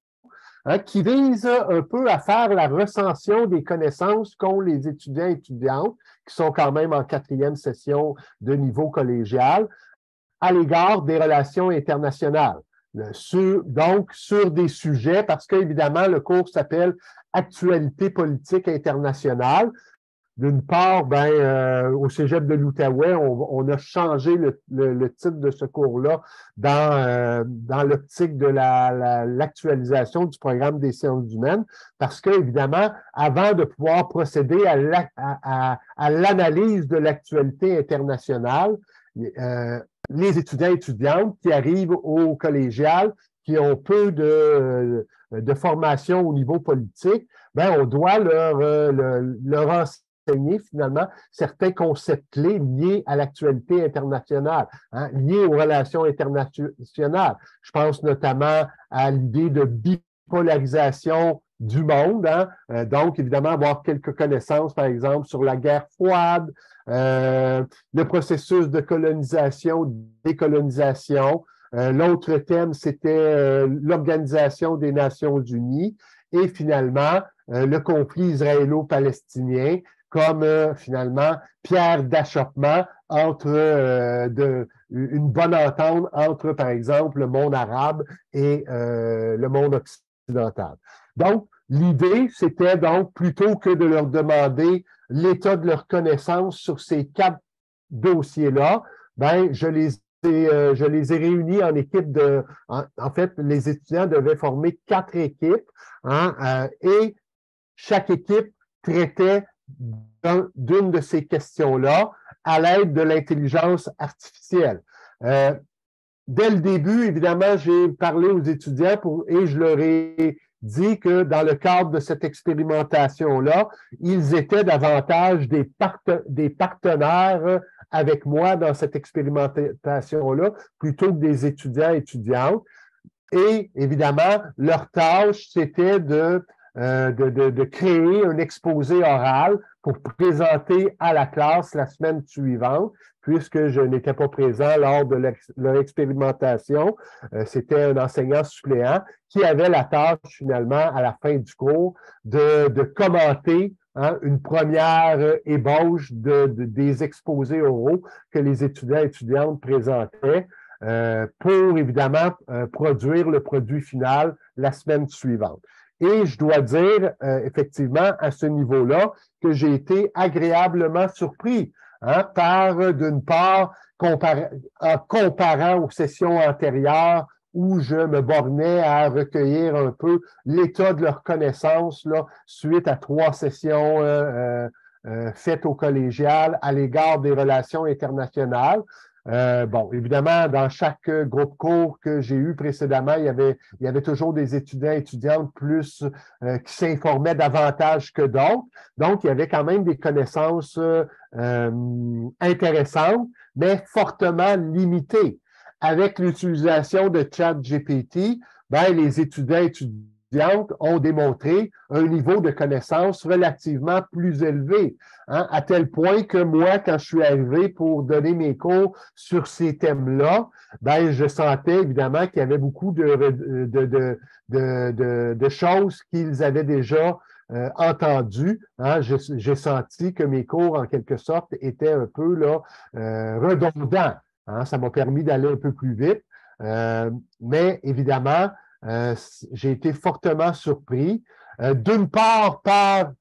hein, qui vise un peu à faire la recension des connaissances qu'ont les étudiants et étudiantes qui sont quand même en quatrième session de niveau collégial, à l'égard des relations internationales. donc, sur des sujets, parce qu'évidemment, le cours s'appelle Actualité politique internationale. D'une part, ben, euh, au Cégep de l'Outaouais, on, a changé le, titre de ce cours-là dans, euh, dans l'optique de l'actualisation du programme des sciences humaines, parce que, évidemment, avant de pouvoir procéder à l'analyse de l'actualité internationale, euh, les étudiants et étudiantes qui arrivent au collégial, qui ont peu de, de formation au niveau politique, ben, on doit leur, leur enseigner finalement certains concepts clés liés à l'actualité internationale, hein, liés aux relations internationales. Je pense notamment à l'idée de bipolarisation du monde. Hein. Euh, donc, évidemment, avoir quelques connaissances, par exemple, sur la guerre froide, euh, le processus de colonisation, décolonisation. Euh, l'autre thème, c'était l'Organisation des Nations Unies et finalement le conflit israélo-palestinien comme euh, finalement pierre d'achoppement entre euh, de, une bonne entente entre, par exemple, le monde arabe et euh, le monde occidental. Donc, l'idée, c'était donc plutôt que de leur demander l'état de leur connaissance sur ces quatre dossiers-là, ben, je les ai, je les ai réunis en équipe de. En, fait, les étudiants devaient former quatre équipes hein, et chaque équipe traitait d'une de ces questions-là à l'aide de l'intelligence artificielle. Euh, dès le début, évidemment, j'ai parlé aux étudiants et je leur ai dit que dans le cadre de cette expérimentation-là, ils étaient davantage des, des partenaires avec moi dans cette expérimentation-là plutôt que des étudiants et étudiantes. Et évidemment, leur tâche, c'était de euh, de, créer un exposé oral pour présenter à la classe la semaine suivante, puisque je n'étais pas présent lors de leur expérimentation. Euh, c'était un enseignant suppléant qui avait la tâche finalement à la fin du cours de, commenter hein, une première ébauche de, des exposés oraux que les étudiants et étudiantes présentaient pour évidemment produire le produit final la semaine suivante. Et je dois dire, effectivement, à ce niveau-là, que j'ai été agréablement surpris hein, par, d'une part, comparant aux sessions antérieures où je me bornais à recueillir un peu l'état de leur connaissance là, suite à trois sessions euh, euh, euh, faites au collégial à l'égard des relations internationales. Euh, bon, évidemment, dans chaque groupe cours que j'ai eu précédemment, il y avait, il y avait toujours des étudiants et étudiantes plus euh, qui s'informaient davantage que d'autres. Donc, il y avait quand même des connaissances euh, intéressantes, mais fortement limitées. Avec l'utilisation de ChatGPT, ben, les étudiants et étudiantes ont démontré un niveau de connaissance relativement plus élevé, hein, à tel point que moi, quand je suis arrivé pour donner mes cours sur ces thèmes-là, ben, je sentais évidemment qu'il y avait beaucoup de, de, de, choses qu'ils avaient déjà euh, entendues. Hein. J'ai senti que mes cours, en quelque sorte, étaient un peu là, euh, redondants. Hein. Ça m'a permis d'aller un peu plus vite. Euh, mais évidemment, euh, j'ai été fortement surpris, euh, d'une part par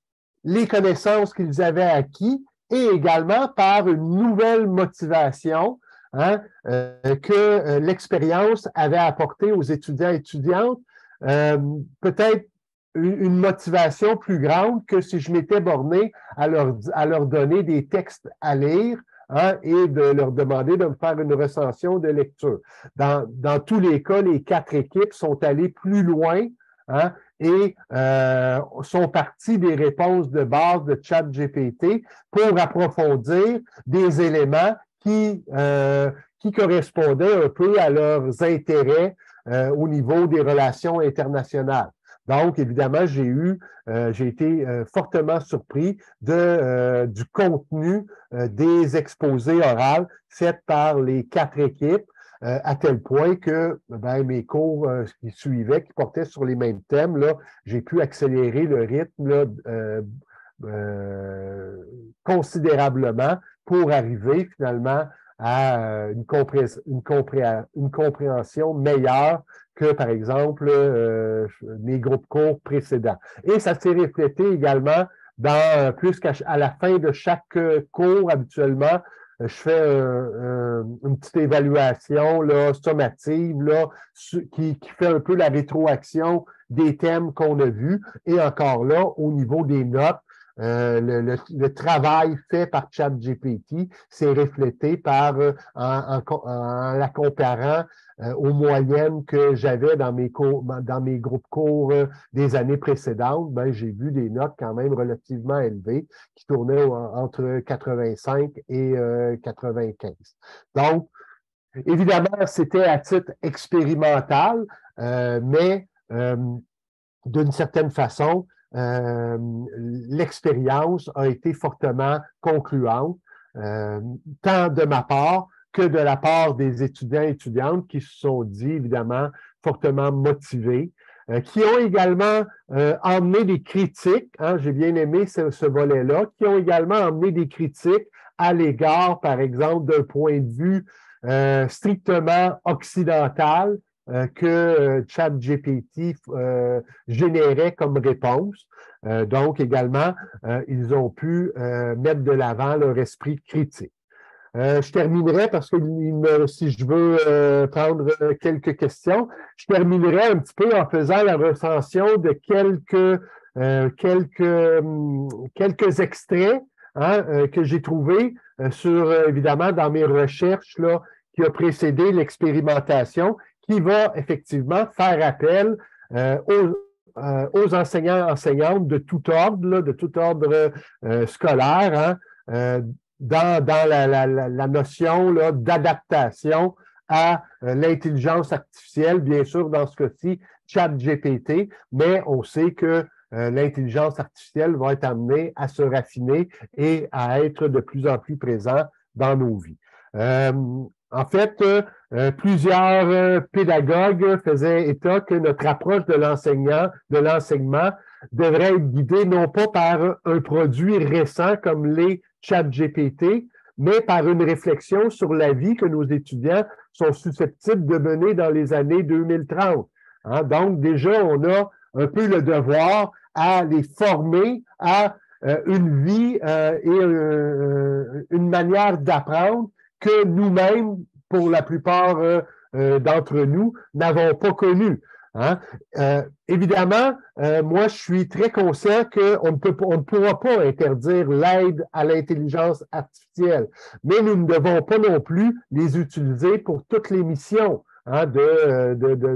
les connaissances qu'ils avaient acquis et également par une nouvelle motivation hein, euh, que l'expérience avait apporté aux étudiants et étudiantes. Peut-être une motivation plus grande que si je m'étais borné à leur, à leur donner des textes à lire Hein, et de leur demander de me faire une recension de lecture. Dans, dans tous les cas, les quatre équipes sont allées plus loin hein, et euh, sont parties des réponses de base de ChatGPT pour approfondir des éléments qui, euh, qui correspondaient un peu à leurs intérêts euh, au niveau des relations internationales. Donc, évidemment, j'ai eu, euh, j'ai été euh, fortement surpris de, euh, du contenu des exposés oraux faits par les quatre équipes, à tel point que ben, mes cours qui suivaient, qui portaient sur les mêmes thèmes, là, j'ai pu accélérer le rythme considérablement pour arriver finalement à une, une compréhension meilleure que, par exemple, euh, mes groupes courts précédents. Et ça s'est reflété également dans, euh, plus qu'à la fin de chaque euh, cours, habituellement, je fais une petite évaluation là, sommative là, qui, qui, fait un peu la rétroaction des thèmes qu'on a vus. Et encore là, au niveau des notes, le, le, travail fait par ChatGPT s'est reflété par, en, en, la comparant euh, aux moyennes que j'avais dans mes cours, dans mes groupes courts euh, des années précédentes, ben, j'ai vu des notes quand même relativement élevées qui tournaient entre 85 et 95. Euh, Donc, évidemment, c'était à titre expérimental, mais d'une certaine façon, l'expérience a été fortement concluante, tant de ma part que de la part des étudiants et étudiantes qui se sont dit, évidemment, fortement motivés, euh, qui ont également euh, emmené des critiques, hein, j'ai bien aimé ce, volet-là, qui ont également emmené des critiques à l'égard, par exemple, d'un point de vue euh, strictement occidental que ChatGPT générait comme réponse. donc, également, ils ont pu mettre de l'avant leur esprit critique. Euh, je terminerai parce que si je veux euh, prendre euh, quelques questions, je terminerai un petit peu en faisant la recension de quelques, quelques, hum, quelques extraits hein, que j'ai trouvés sur, évidemment, dans mes recherches là, qui a précédé l'expérimentation, qui va effectivement faire appel aux, aux enseignants enseignantes de tout ordre, de tout ordre scolaire, hein, dans, dans la, notion d'adaptation à euh, l'intelligence artificielle, bien sûr, dans ce cas-ci, ChatGPT, mais on sait que euh, l'intelligence artificielle va être amenée à se raffiner et à être de plus en plus présent dans nos vies. Euh, en fait, plusieurs pédagogues faisaient état que notre approche de l'enseignant, de l'enseignement, devrait être guidé non pas par un produit récent comme les chat GPT, mais par une réflexion sur la vie que nos étudiants sont susceptibles de mener dans les années 2030. Hein. Donc, déjà, on a un peu le devoir à les former à euh, une vie euh, et euh, une manière d'apprendre que nous-mêmes, pour la plupart d'entre nous, n'avons pas connue. Hein. évidemment, moi, je suis très conscient qu'on ne, ne pourra pas interdire l'aide à l'intelligence artificielle, mais nous ne devons pas non plus les utiliser pour toutes les missions. Hein, de, de, de,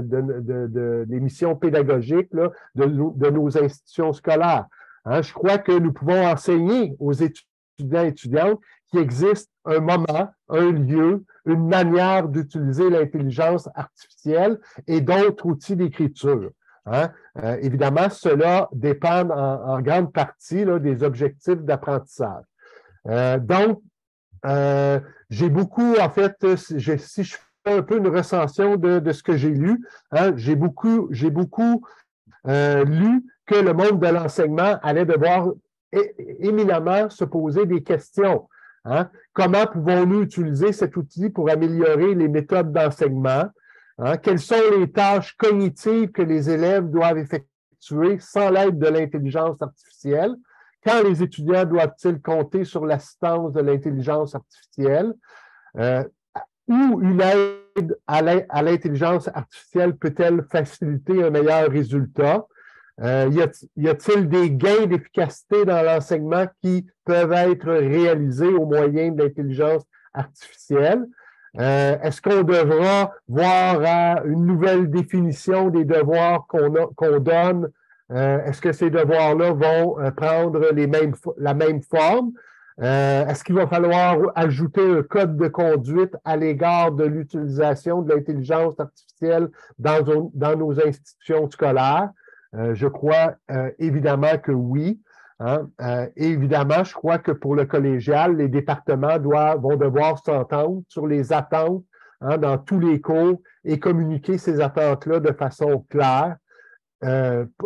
de, des missions pédagogiques là, de, nos institutions scolaires. Hein, je crois que nous pouvons enseigner aux étudiants et étudiantes qu'il existe un moment, un lieu, une manière d'utiliser l'intelligence artificielle et d'autres outils d'écriture. Hein. Euh, évidemment, cela dépend en, grande partie des objectifs d'apprentissage. Euh, donc, euh, j'ai beaucoup, en fait, si je un peu une recension de, ce que j'ai lu. Hein. J'ai beaucoup, j'ai beaucoup lu que le monde de l'enseignement allait devoir éminemment se poser des questions. Hein? Comment pouvons-nous utiliser cet outil pour améliorer les méthodes d'enseignement? Hein? Quelles sont les tâches cognitives que les élèves doivent effectuer sans l'aide de l'intelligence artificielle? Quand les étudiants doivent-ils compter sur l'assistance de l'intelligence artificielle? Euh, ou une aide à l'intelligence artificielle peut-elle faciliter un meilleur résultat? Euh, y a-t-il des gains d'efficacité dans l'enseignement qui peuvent être réalisés au moyen de l'intelligence artificielle? Euh, est-ce qu'on devra voir une nouvelle définition des devoirs qu'on donne? Euh, est-ce que ces devoirs-là vont prendre les mêmes, la même forme? Euh, est-ce qu'il va falloir ajouter un code de conduite à l'égard de l'utilisation de l'intelligence artificielle dans, dans, nos institutions scolaires? Euh, je crois euh, évidemment que oui. Hein. évidemment, je crois que pour le collégial, les départements doivent, vont devoir s'entendre sur les attentes hein, dans tous les cours et communiquer ces attentes-là de façon claire.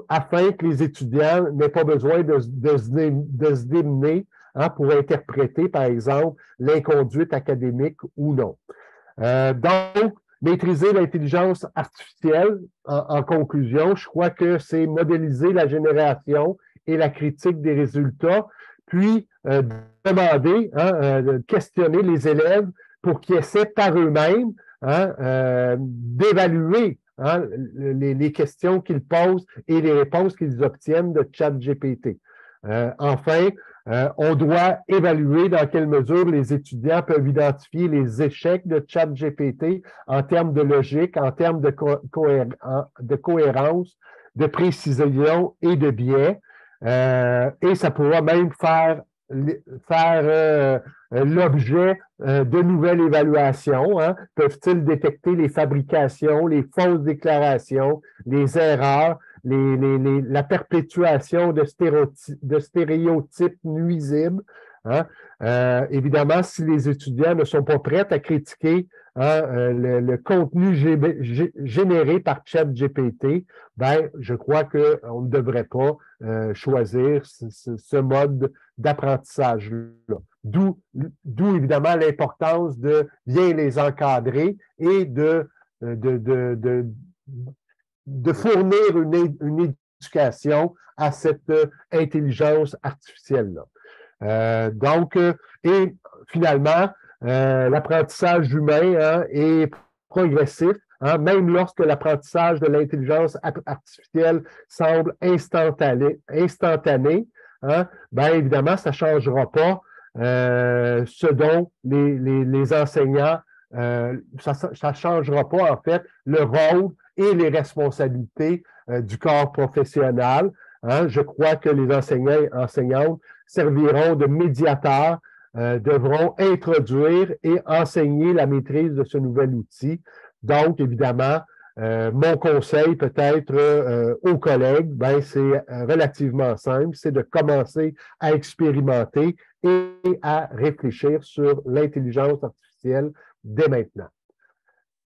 afin que les étudiants n'aient pas besoin de, de, de se démener Hein, pour interpréter, par exemple, l'inconduite académique ou non. Euh, donc, maîtriser l'intelligence artificielle, en, conclusion, je crois que c'est modéliser la génération et la critique des résultats, puis euh, demander, hein, euh, questionner les élèves pour qu'ils essaient par eux-mêmes hein, d'évaluer les, les, questions qu'ils posent et les réponses qu'ils obtiennent de ChatGPT. enfin, euh, on doit évaluer dans quelle mesure les étudiants peuvent identifier les échecs de ChatGPT en termes de logique, en termes de, cohérence, de précision et de biais. Euh, et ça pourra même faire, euh, l'objet de nouvelles évaluations. Hein. Peuvent-ils détecter les fabrications, les fausses déclarations, les erreurs, la perpétuation de, stéréotypes, nuisibles. Hein. Euh, évidemment, si les étudiants ne sont pas prêts à critiquer hein, euh, le, contenu généré par ChatGPT, ben, je crois qu'on ne devrait pas euh, choisir ce, mode d'apprentissage-là. D'où, évidemment l'importance de bien les encadrer et de, de de fournir une, éducation à cette euh, intelligence artificielle-là. Euh, donc, euh, et finalement, l'apprentissage humain hein, est progressif, hein, même lorsque l'apprentissage de l'intelligence artificielle semble instantané, instantané hein, bien évidemment, ça ne changera pas ce dont les, enseignants, ça ne changera pas en fait le rôle et les responsabilités euh, du corps professionnel. Hein. Je crois que les enseignants et enseignantes serviront de médiateurs, euh, devront introduire et enseigner la maîtrise de ce nouvel outil. Donc, évidemment, euh, mon conseil peut-être aux collègues, ben, c'est relativement simple, c'est de commencer à expérimenter et à réfléchir sur l'intelligence artificielle dès maintenant.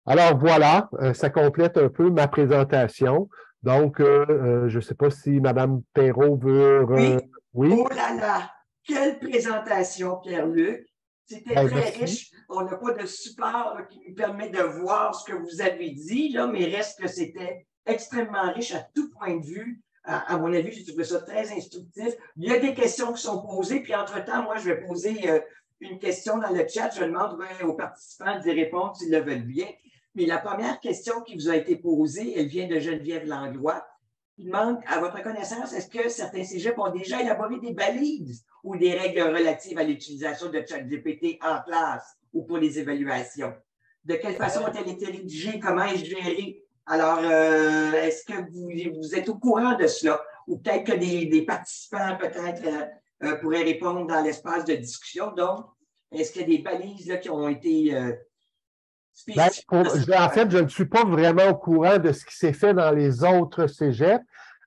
Alors voilà, euh, ça complète un peu ma présentation. Donc, je ne sais pas si Mme Perrault veut. Oui. oui? Oh là là! Quelle présentation, Pierre-Luc! C'était ben, très riche. On n'a pas de support qui nous permet de voir ce que vous avez dit, là, mais reste que c'était extrêmement riche à tout point de vue. À, mon avis, j'ai trouvé ça très instructif. Il y a des questions qui sont posées, puis entre-temps, moi, je vais poser euh, une question dans le chat. Je demande aux participants d'y répondre s'ils le veulent bien. Mais la première question qui vous a été posée, elle vient de Geneviève Langlois. Il demande, à votre connaissance, est-ce que certains cégeps ont déjà élaboré des balises ou des règles relatives à l'utilisation de ChatGPT en classe ou pour les évaluations? De quelle façon ont-elles été rédigées? Comment est-ce géré? Alors, euh, est-ce que vous, êtes au courant de cela? Ou peut-être que des, participants peut-être euh, euh, pourraient répondre dans l'espace de discussion. Donc, est-ce qu'il y a des balises là, qui ont été ben, en fait, je ne suis pas vraiment au courant de ce qui s'est fait dans les autres cégeps.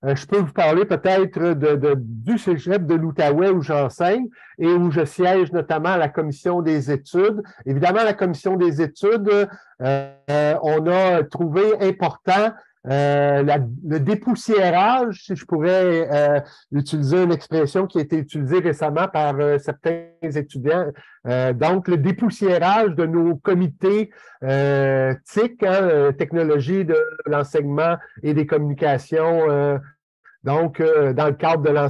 Euh, je peux vous parler peut-être de, du cégep de l'Outaouais où j'enseigne et où je siège notamment à la commission des études. Évidemment, la commission des études, euh, on a trouvé important euh, le dépoussiérage, si je pourrais euh, utiliser une expression qui a été utilisée récemment par euh, certains étudiants, donc le dépoussiérage de nos comités TIC, hein, technologie de l'enseignement et des communications. donc, dans le cadre de la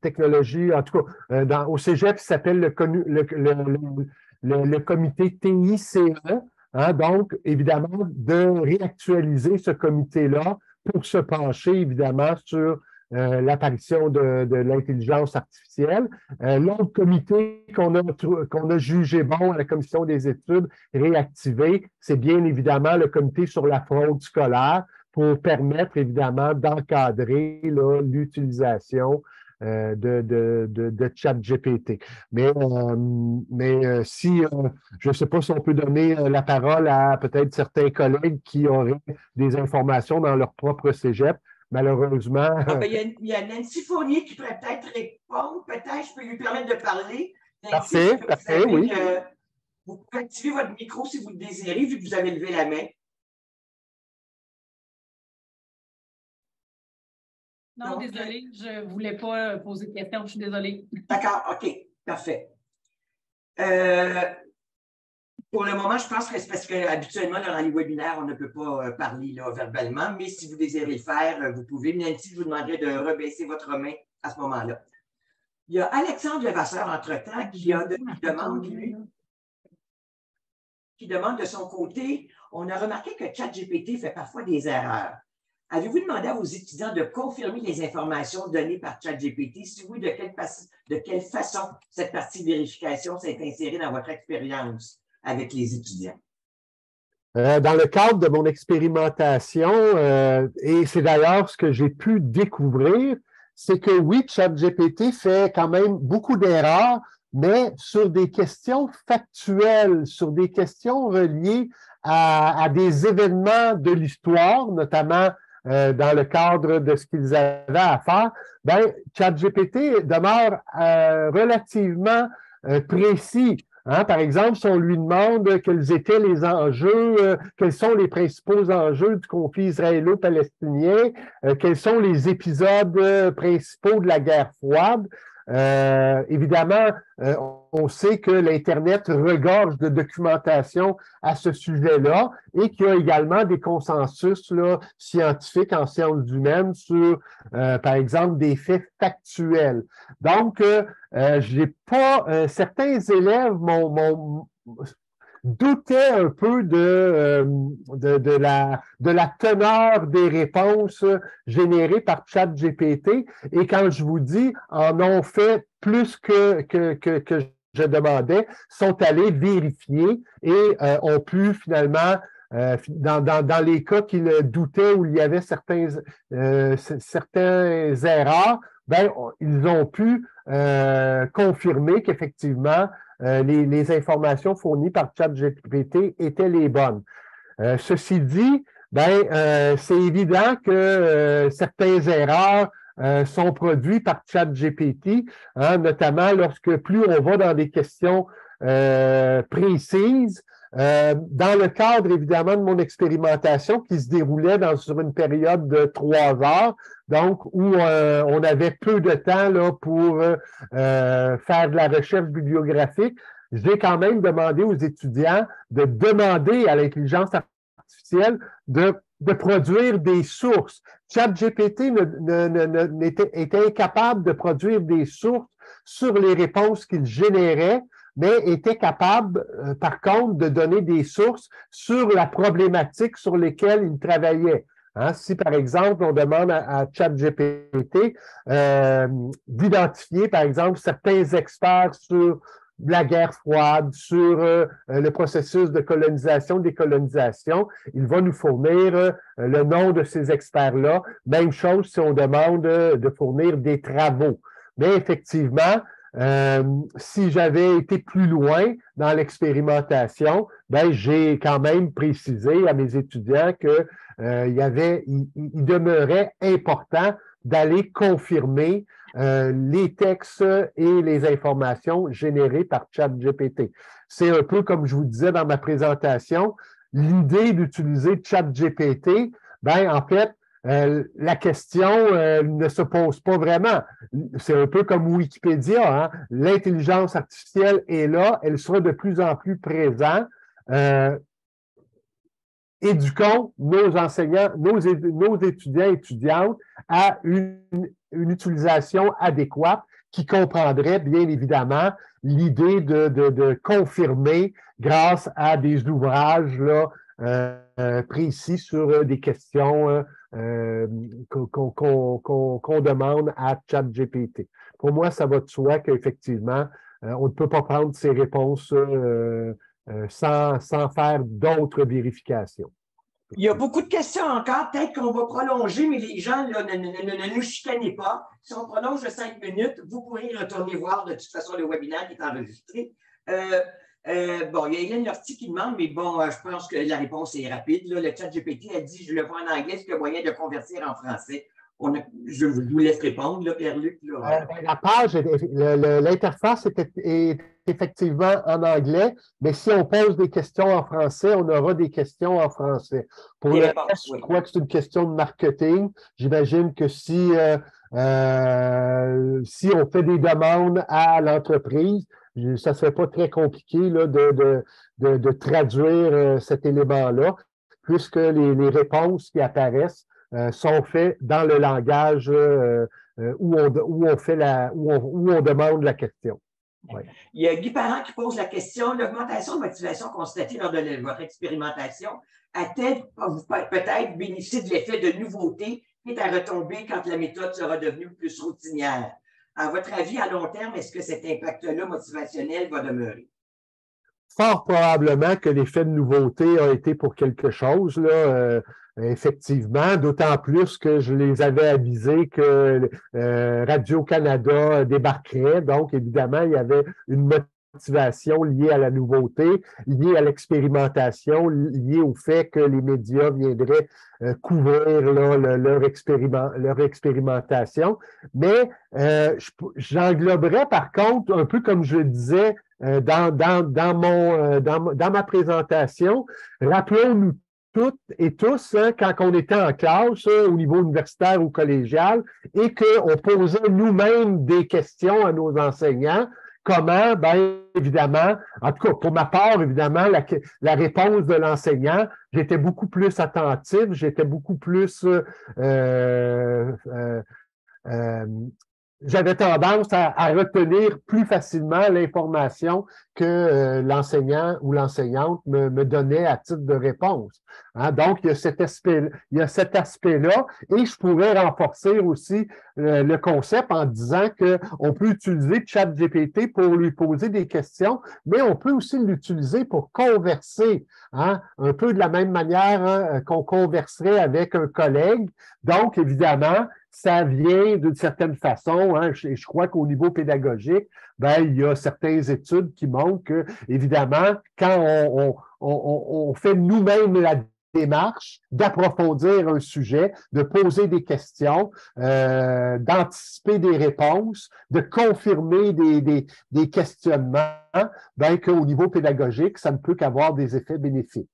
technologie, en tout cas, au Cégep, ça s'appelle le, le, le, le, comité TICE, Hein, donc, évidemment, de réactualiser ce comité-là pour se pencher, évidemment, sur euh, l'apparition de, l'intelligence artificielle. Euh, l'autre comité qu'on a, qu'on a jugé bon à la commission des études réactivé, c'est bien évidemment le comité sur la fraude scolaire pour permettre évidemment d'encadrer l'utilisation euh, de, de, de, de, chat GPT. Mais, euh, mais euh, si, je ne sais pas si on peut donner la parole à peut-être certains collègues qui auraient des informations dans leur propre cégep, malheureusement. Ah, ben, il, y a, Nancy Fournier qui pourrait peut-être répondre. Peut-être je peux lui permettre de parler. parfait, parfait, oui. vous pouvez activer votre micro si vous le désirez, vu que vous avez levé la main. Non, désolé, je ne voulais pas poser de questions, je suis désolée. [laughs] D'accord, OK, parfait. Euh, pour le moment, je pense que c'est parce qu'habituellement, dans les webinaires, on ne peut pas euh, parler là, verbalement, mais si vous désirez le faire, euh, vous pouvez. Nancy, je vous demanderai de rebaisser votre main à ce moment-là. Il y a Alexandre Levasseur, entre-temps, qui, a qui demande, lui, qui demande de son côté, on a remarqué que ChatGPT fait parfois des erreurs. Avez-vous demandé à vos étudiants de confirmer les informations données par ChatGPT? Si oui, de quelle, façon cette partie vérification s'est insérée dans votre expérience avec les étudiants? Euh, dans le cadre de mon expérimentation, euh, et c'est d'ailleurs ce que j'ai pu découvrir, c'est que oui, ChatGPT fait quand même beaucoup d'erreurs, mais sur des questions factuelles, sur des questions reliées à des événements de l'histoire, notamment euh, dans le cadre de ce qu'ils avaient à faire, ben, ChatGPT demeure euh, relativement euh, précis. Hein. Par exemple, si on lui demande quels étaient les enjeux, quels sont les principaux enjeux du conflit israélo-palestinien, quels sont les épisodes principaux de la guerre froide, euh, évidemment, euh, on sait que l'Internet regorge de documentation à ce sujet-là et qu'il y a également des consensus là, scientifiques en sciences humaines sur, euh, par exemple, des faits factuels. Donc, je n'ai pas, certains élèves m'ont doutait un peu de, euh, de, de, la, de la teneur des réponses générées par ChatGPT. Et quand je vous dis, en ont fait plus que, que, que, que je demandais, sont allés vérifier et euh, ont pu finalement euh, dans, dans, dans, les cas qu'ils doutaient où il y avait certains, euh, certains erreurs, ben, ils ont pu euh, confirmer qu'effectivement, euh, les, informations fournies par ChatGPT étaient les bonnes. Euh, ceci dit, ben, euh, c'est évident que certaines erreurs sont produites par ChatGPT, hein, notamment lorsque plus on va dans des questions précises, euh, dans le cadre, évidemment, de mon expérimentation qui se déroulait dans, sur une période de trois heures, donc où euh, on avait peu de temps là, pour euh, faire de la recherche bibliographique, j'ai quand même demandé aux étudiants de demander à l'intelligence artificielle de, produire des sources. ChatGPT était incapable de produire des sources sur les réponses qu'il générait mais était capable, euh, par contre, de donner des sources sur la problématique sur lesquelles il travaillait. Hein, si, par exemple, on demande à, ChatGPT euh, d'identifier, par exemple, certains experts sur la guerre froide, sur euh, le processus de colonisation, décolonisation, il va nous fournir le nom de ces experts-là. Même chose si on demande de fournir des travaux. Mais effectivement, euh, si j'avais été plus loin dans l'expérimentation, ben, j'ai quand même précisé à mes étudiants que euh, il, y avait, il, demeurait important d'aller confirmer euh, les textes et les informations générées par ChatGPT. C'est un peu comme je vous disais dans ma présentation, l'idée d'utiliser ChatGPT, ben, en fait, euh, la question euh, ne se pose pas vraiment. C'est un peu comme Wikipédia. Hein. L'intelligence artificielle est là, elle sera de plus en plus présente. Euh, éduquons nos enseignants, nos, étudiants et étudiantes à une, utilisation adéquate qui comprendrait bien évidemment l'idée de, confirmer grâce à des ouvrages précis sur des questions euh, qu'on demande à ChatGPT. Pour moi, ça va de soi qu'effectivement, euh, on ne peut pas prendre ces réponses euh, sans, sans faire d'autres vérifications. Il y a beaucoup de questions encore. Peut-être qu'on va prolonger, mais les gens ne, ne, nous chicanez pas. Si on prolonge de cinq minutes, vous pourrez retourner voir de toute façon le webinaire qui est enregistré. Bon, il y a Hélène Lortie qui demande, mais bon, euh, je pense que la réponse est rapide. Là. Le chat GPT a dit, je le vois en anglais, est-ce qu'il y a moyen de convertir en français? je vous laisse répondre, Pierre-Luc. Euh, ben, la page, l'interface est, effectivement en anglais, mais si on pose des questions en français, on aura des questions en français. Pour le reste, je crois que c'est une question de marketing. J'imagine que si, si on fait des demandes à l'entreprise, ça ne serait pas très compliqué de, traduire euh, cet élément-là, puisque les, réponses qui apparaissent euh, sont faites dans le langage où, on, demande la question. Il y a Guy Parent qui pose la question l'augmentation de motivation constatée lors de votre expérimentation a-t-elle peut-être bénéficié de l'effet de nouveauté qui est à retomber quand la méthode sera devenue plus routinière? À votre avis, à long terme, est-ce que cet impact-là motivationnel va demeurer? Fort probablement que l'effet de nouveauté a été pour quelque chose, là, euh, effectivement, d'autant plus que je les avais avisés que euh, Radio-Canada débarquerait. Donc, évidemment, il y avait une motivation motivation liée à la nouveauté, liée à l'expérimentation, liée au fait que les médias viendraient euh, couvrir leur, expérimentation. Mais euh, j'engloberais par contre, un peu comme je disais euh, dans, ma présentation, rappelons-nous toutes et tous, hein, quand on était en classe au niveau universitaire ou collégial et qu'on posait nous-mêmes des questions à nos enseignants, Comment? Bien, évidemment, en tout cas, pour ma part, évidemment, la, réponse de l'enseignant, j'étais beaucoup plus attentif, j'étais beaucoup plus euh, euh, euh, j'avais tendance à, retenir plus facilement l'information que euh, l'enseignant ou l'enseignante me, donnait à titre de réponse. Hein. Donc, il y a cet aspect, aspect-là, et je pourrais renforcer aussi euh, le concept en disant qu'on peut utiliser ChatGPT pour lui poser des questions, mais on peut aussi l'utiliser pour converser, hein, un peu de la même manière hein, qu'on converserait avec un collègue. Donc, évidemment, ça vient d'une certaine façon. Hein, je, crois qu'au niveau pédagogique, ben, il y a certaines études qui montrent que, évidemment, quand on, fait nous-mêmes la démarche d'approfondir un sujet, de poser des questions, euh, d'anticiper des réponses, de confirmer des, questionnements, bien qu'au niveau pédagogique, ça ne peut qu'avoir des effets bénéfiques.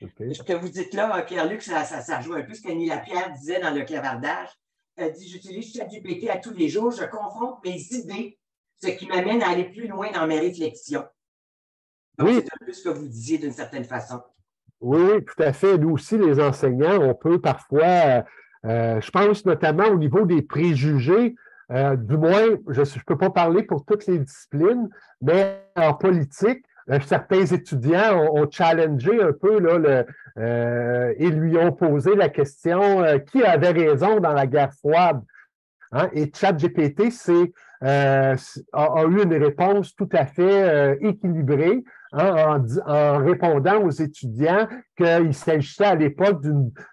Ce que vous dites là, Pierre-Luc, ça, ça, rejoint un peu ce qu'Annie Lapierre disait dans le clavardage. Elle dit J'utilise ChatGPT à tous les jours, je confronte mes idées, ce qui m'amène à aller plus loin dans mes réflexions. oui. c'est un peu ce que vous disiez d'une certaine façon. Oui, tout à fait. Nous aussi, les enseignants, on peut parfois, euh, je pense notamment au niveau des préjugés, euh, du moins, je ne peux pas parler pour toutes les disciplines, mais en politique, certains étudiants ont, challengé un peu là, le, et lui ont posé la question qui avait raison dans la guerre froide. Hein? Et ChatGPT a, a, eu une réponse tout à fait équilibrée Hein, en, répondant aux étudiants qu'il s'agissait à l'époque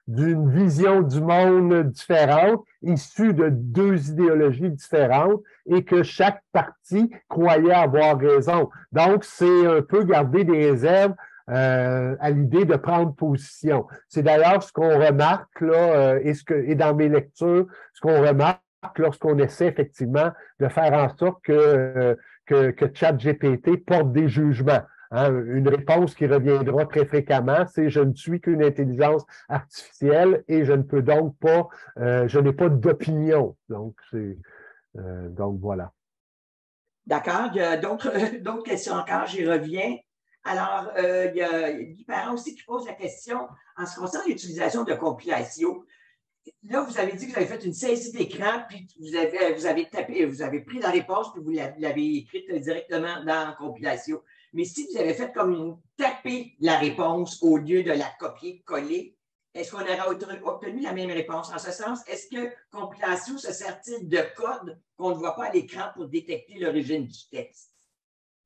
d'une vision du monde différente, issue de deux idéologies différentes, et que chaque parti croyait avoir raison. Donc, c'est un peu garder des réserves euh, à l'idée de prendre position. C'est d'ailleurs ce qu'on remarque là, euh, et, ce que, et dans mes lectures, ce qu'on remarque lorsqu'on essaie effectivement de faire en sorte que, euh, que, ChatGPT porte des jugements. Hein, une réponse qui reviendra très fréquemment, c'est je ne suis qu'une intelligence artificielle et je ne peux donc pas, euh, je n'ai pas d'opinion. Donc, c'est euh, donc voilà. D'accord. Il y a d'autres questions encore, j'y reviens. Alors, il y a Guy Parent aussi qui pose la question en ce qui concerne l'utilisation de compilation. Là, vous avez dit que vous avez fait une saisie d'écran, puis vous avez, vous avez tapé, vous avez pris la réponse, puis vous l'avez écrite directement dans la compilation. Mais si vous avez fait comme taper la réponse au lieu de la copier-coller, est-ce qu'on aurait obtenu la même réponse? En ce sens, est-ce que compilation se sert-il de code qu'on ne voit pas à l'écran pour détecter l'origine du texte?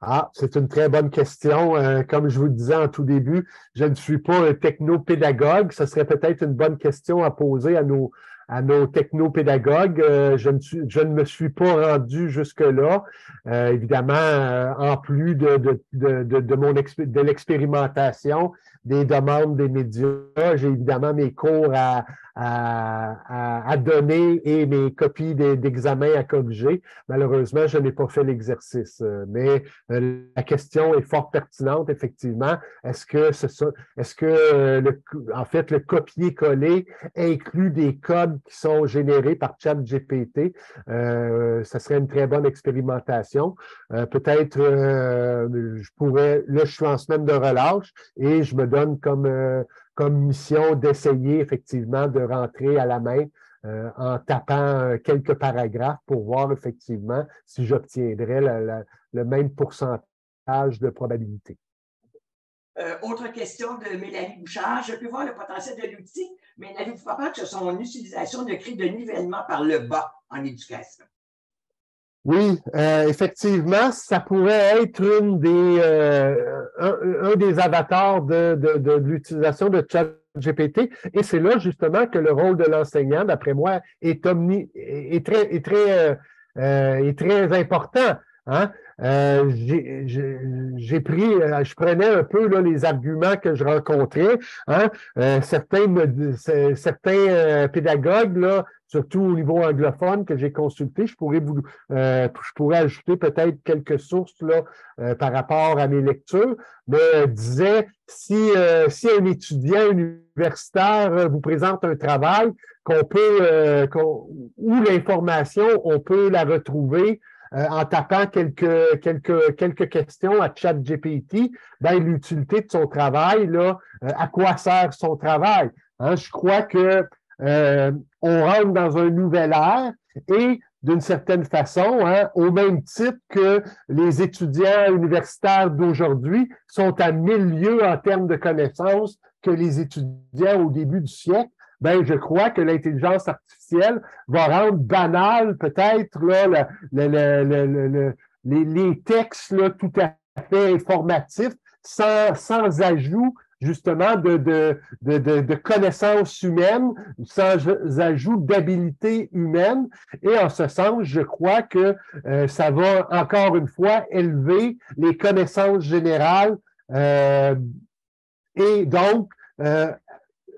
Ah, c'est une très bonne question. Euh, comme je vous le disais en tout début, je ne suis pas un technopédagogue. Ce serait peut-être une bonne question à poser à nos, à nos technopédagogues. Euh, je, ne je ne me suis pas rendu jusque-là. Euh, évidemment, euh, en plus de, de, de, de mon de l'expérimentation, des demandes des médias, j'ai évidemment mes cours à, à, à, donner et mes copies d'examen à corriger. Malheureusement, je n'ai pas fait l'exercice, mais la question est fort pertinente, effectivement. Est-ce que ce est-ce que le, en fait le copier-coller inclut des codes qui sont générés par ChatGPT? Euh, ça serait une très bonne expérimentation. Euh, peut-être, euh, je pourrais, là, je suis en semaine de relâche et je me donne comme, euh, comme mission d'essayer effectivement de rentrer à la main en tapant quelques paragraphes pour voir effectivement si j'obtiendrais le même pourcentage de probabilité. Euh, autre question de Mélanie Bouchard. Je peux voir le potentiel de l'outil, mais n'avez-vous pas peur que son utilisation ne crée de nivellement par le bas en éducation? Oui, euh, effectivement, ça pourrait être une des, euh, un, des avatars de, de, l'utilisation de ChatGPT. Et c'est là justement que le rôle de l'enseignant, d'après moi, est, omni, est très, est très, est très important. Hein? Euh, j'ai pris, euh, je prenais un peu là, les arguments que je rencontrais. Hein? Euh, certains, certains pédagogues, là, surtout au niveau anglophone que j'ai consulté, je pourrais vous, je pourrais ajouter peut-être quelques sources là par rapport à mes lectures, mais disait si si un étudiant universitaire vous présente un travail qu'on peut où l'information on peut la retrouver euh, en tapant quelques, quelques, quelques questions à ChatGPT, ben, l'utilité de son travail, là, euh, à quoi sert son travail? Hein? Je crois que euh, on rentre dans un nouvel ère et d'une certaine façon, hein, au même titre que les étudiants universitaires d'aujourd'hui sont à mille lieues en termes de connaissances que les étudiants au début du siècle, ben, je crois que l'intelligence artificielle va rendre banal peut-être les, textes tout à fait informatifs sans, ajout justement de, connaissances humaines, sans ajout d'habilité humaine. Et en ce sens, je crois que euh, ça va encore une fois élever les connaissances générales euh, et donc euh,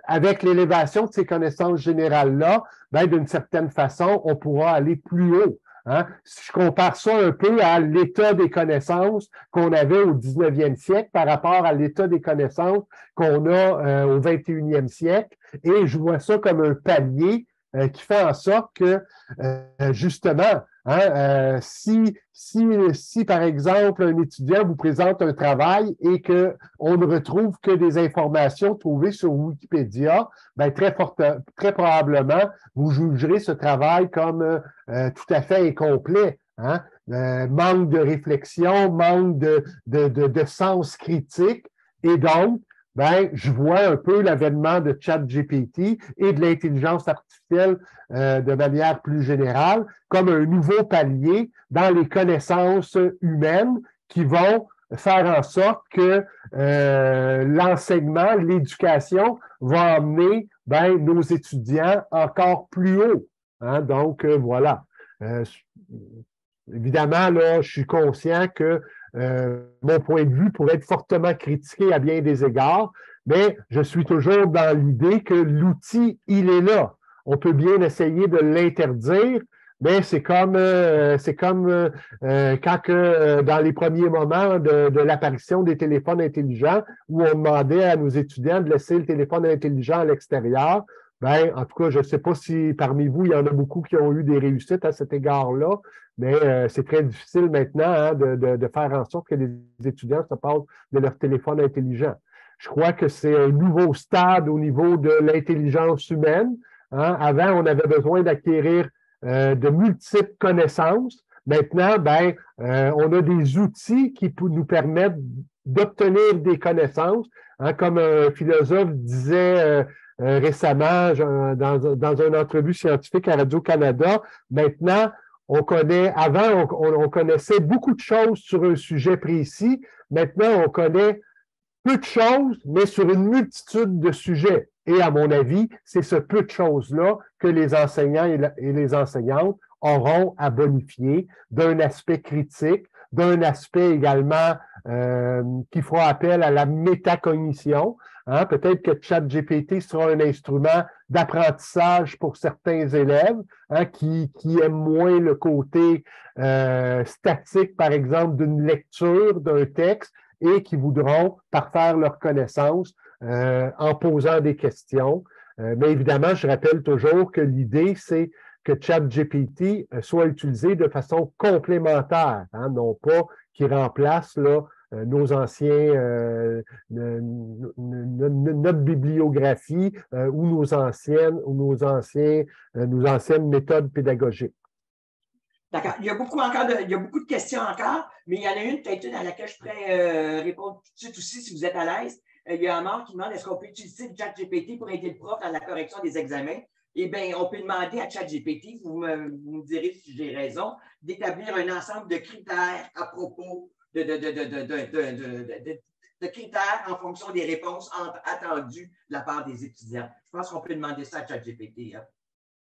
avec l'élévation de ces connaissances générales-là, ben, d'une certaine façon, on pourra aller plus haut. Hein. Si je compare ça un peu à l'état des connaissances qu'on avait au 19e siècle par rapport à l'état des connaissances qu'on a euh, au 21e siècle, et je vois ça comme un palier euh, qui fait en sorte que, euh, justement, hein, euh, si, si, si, par exemple, un étudiant vous présente un travail et qu'on ne retrouve que des informations trouvées sur Wikipédia, ben, très, fort, très probablement, vous jugerez ce travail comme tout à fait incomplet. Hein? manque de réflexion, manque de, de, de, de sens critique. Et donc, ben, je vois un peu l'avènement de ChatGPT et de l'intelligence artificielle euh, de manière plus générale comme un nouveau palier dans les connaissances humaines qui vont faire en sorte que euh, l'enseignement, l'éducation va emmener ben, nos étudiants encore plus haut. Hein. Donc, euh, voilà. évidemment, là, je suis conscient que euh, mon point de vue pourrait être fortement critiqué à bien des égards, mais je suis toujours dans l'idée que l'outil, il est là. On peut bien essayer de l'interdire, mais c'est comme euh, c'est comme euh, quand que, dans les premiers moments de, de l'apparition des téléphones intelligents, où on demandait à nos étudiants de laisser le téléphone intelligent à l'extérieur. Ben, en tout cas, je ne sais pas si parmi vous, il y en a beaucoup qui ont eu des réussites à cet égard-là, mais euh, c'est très difficile maintenant hein, de, faire en sorte que les étudiants se passent de leur téléphone intelligent. Je crois que c'est un nouveau stade au niveau de l'intelligence humaine. Hein. Avant, on avait besoin d'acquérir euh, de multiples connaissances. Maintenant, ben, euh, on a des outils qui nous permettent d'obtenir des connaissances. Hein, comme un philosophe disait euh, récemment dans, dans une entrevue scientifique à Radio-Canada. Maintenant, on connaît, avant, on, connaissait beaucoup de choses sur un sujet précis. Maintenant, on connaît peu de choses, mais sur une multitude de sujets. Et à mon avis, c'est ce peu de choses-là que les enseignants et, les enseignantes auront à bonifier d'un aspect critique, d'un aspect également euh, qui fera appel à la métacognition. Hein, peut-être que ChatGPT sera un instrument d'apprentissage pour certains élèves hein, qui, qui, aiment moins le côté euh, statique, par exemple, d'une lecture d'un texte et qui voudront parfaire leurs connaissances euh, en posant des questions. Euh, mais évidemment, je rappelle toujours que l'idée, c'est que ChatGPT soit utilisé de façon complémentaire, hein, non pas qui remplace là, euh, nos anciens, euh, notre bibliographie euh, ou nos anciennes, ou nos anciens, nos anciennes méthodes pédagogiques. D'accord. Il y a beaucoup encore de, il y a beaucoup de questions encore, mais il y en a une, peut-être une à laquelle je pourrais répondre tout de suite aussi si vous êtes à l'aise. il y a un membre qui demande est-ce qu'on peut utiliser ChatGPT pour aider le prof dans la correction des examens? Eh bien, on peut demander à ChatGPT, vous vous me direz si j'ai raison, d'établir un ensemble de critères à propos de, critères en fonction des réponses attendues de la part des étudiants. Je pense qu'on peut demander ça à ChatGPT. Hein.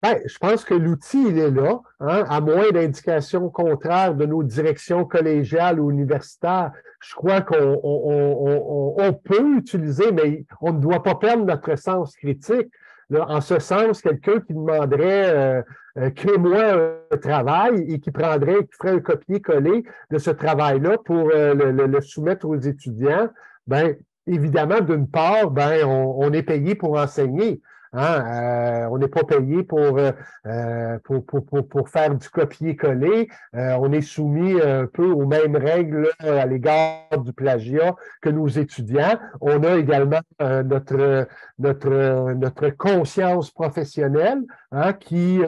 Ben, je pense que l'outil, il est là, hein, à moins d'indications contraires de nos directions collégiales ou universitaires. Je crois qu'on peut utiliser, mais on ne doit pas perdre notre sens critique en ce sens, quelqu'un qui demanderait euh, euh, crée-moi un travail et qui prendrait, qui ferait un copier-coller de ce travail-là pour euh, le, soumettre aux étudiants, ben évidemment, d'une part, ben on, est payé pour enseigner. Hein, euh, on n'est pas payé pour, euh, euh, pour, pour, pour, pour, faire du copier-coller. on est soumis un peu aux mêmes règles à l'égard du plagiat que nos étudiants. On a également notre, notre, notre conscience professionnelle hein, qui,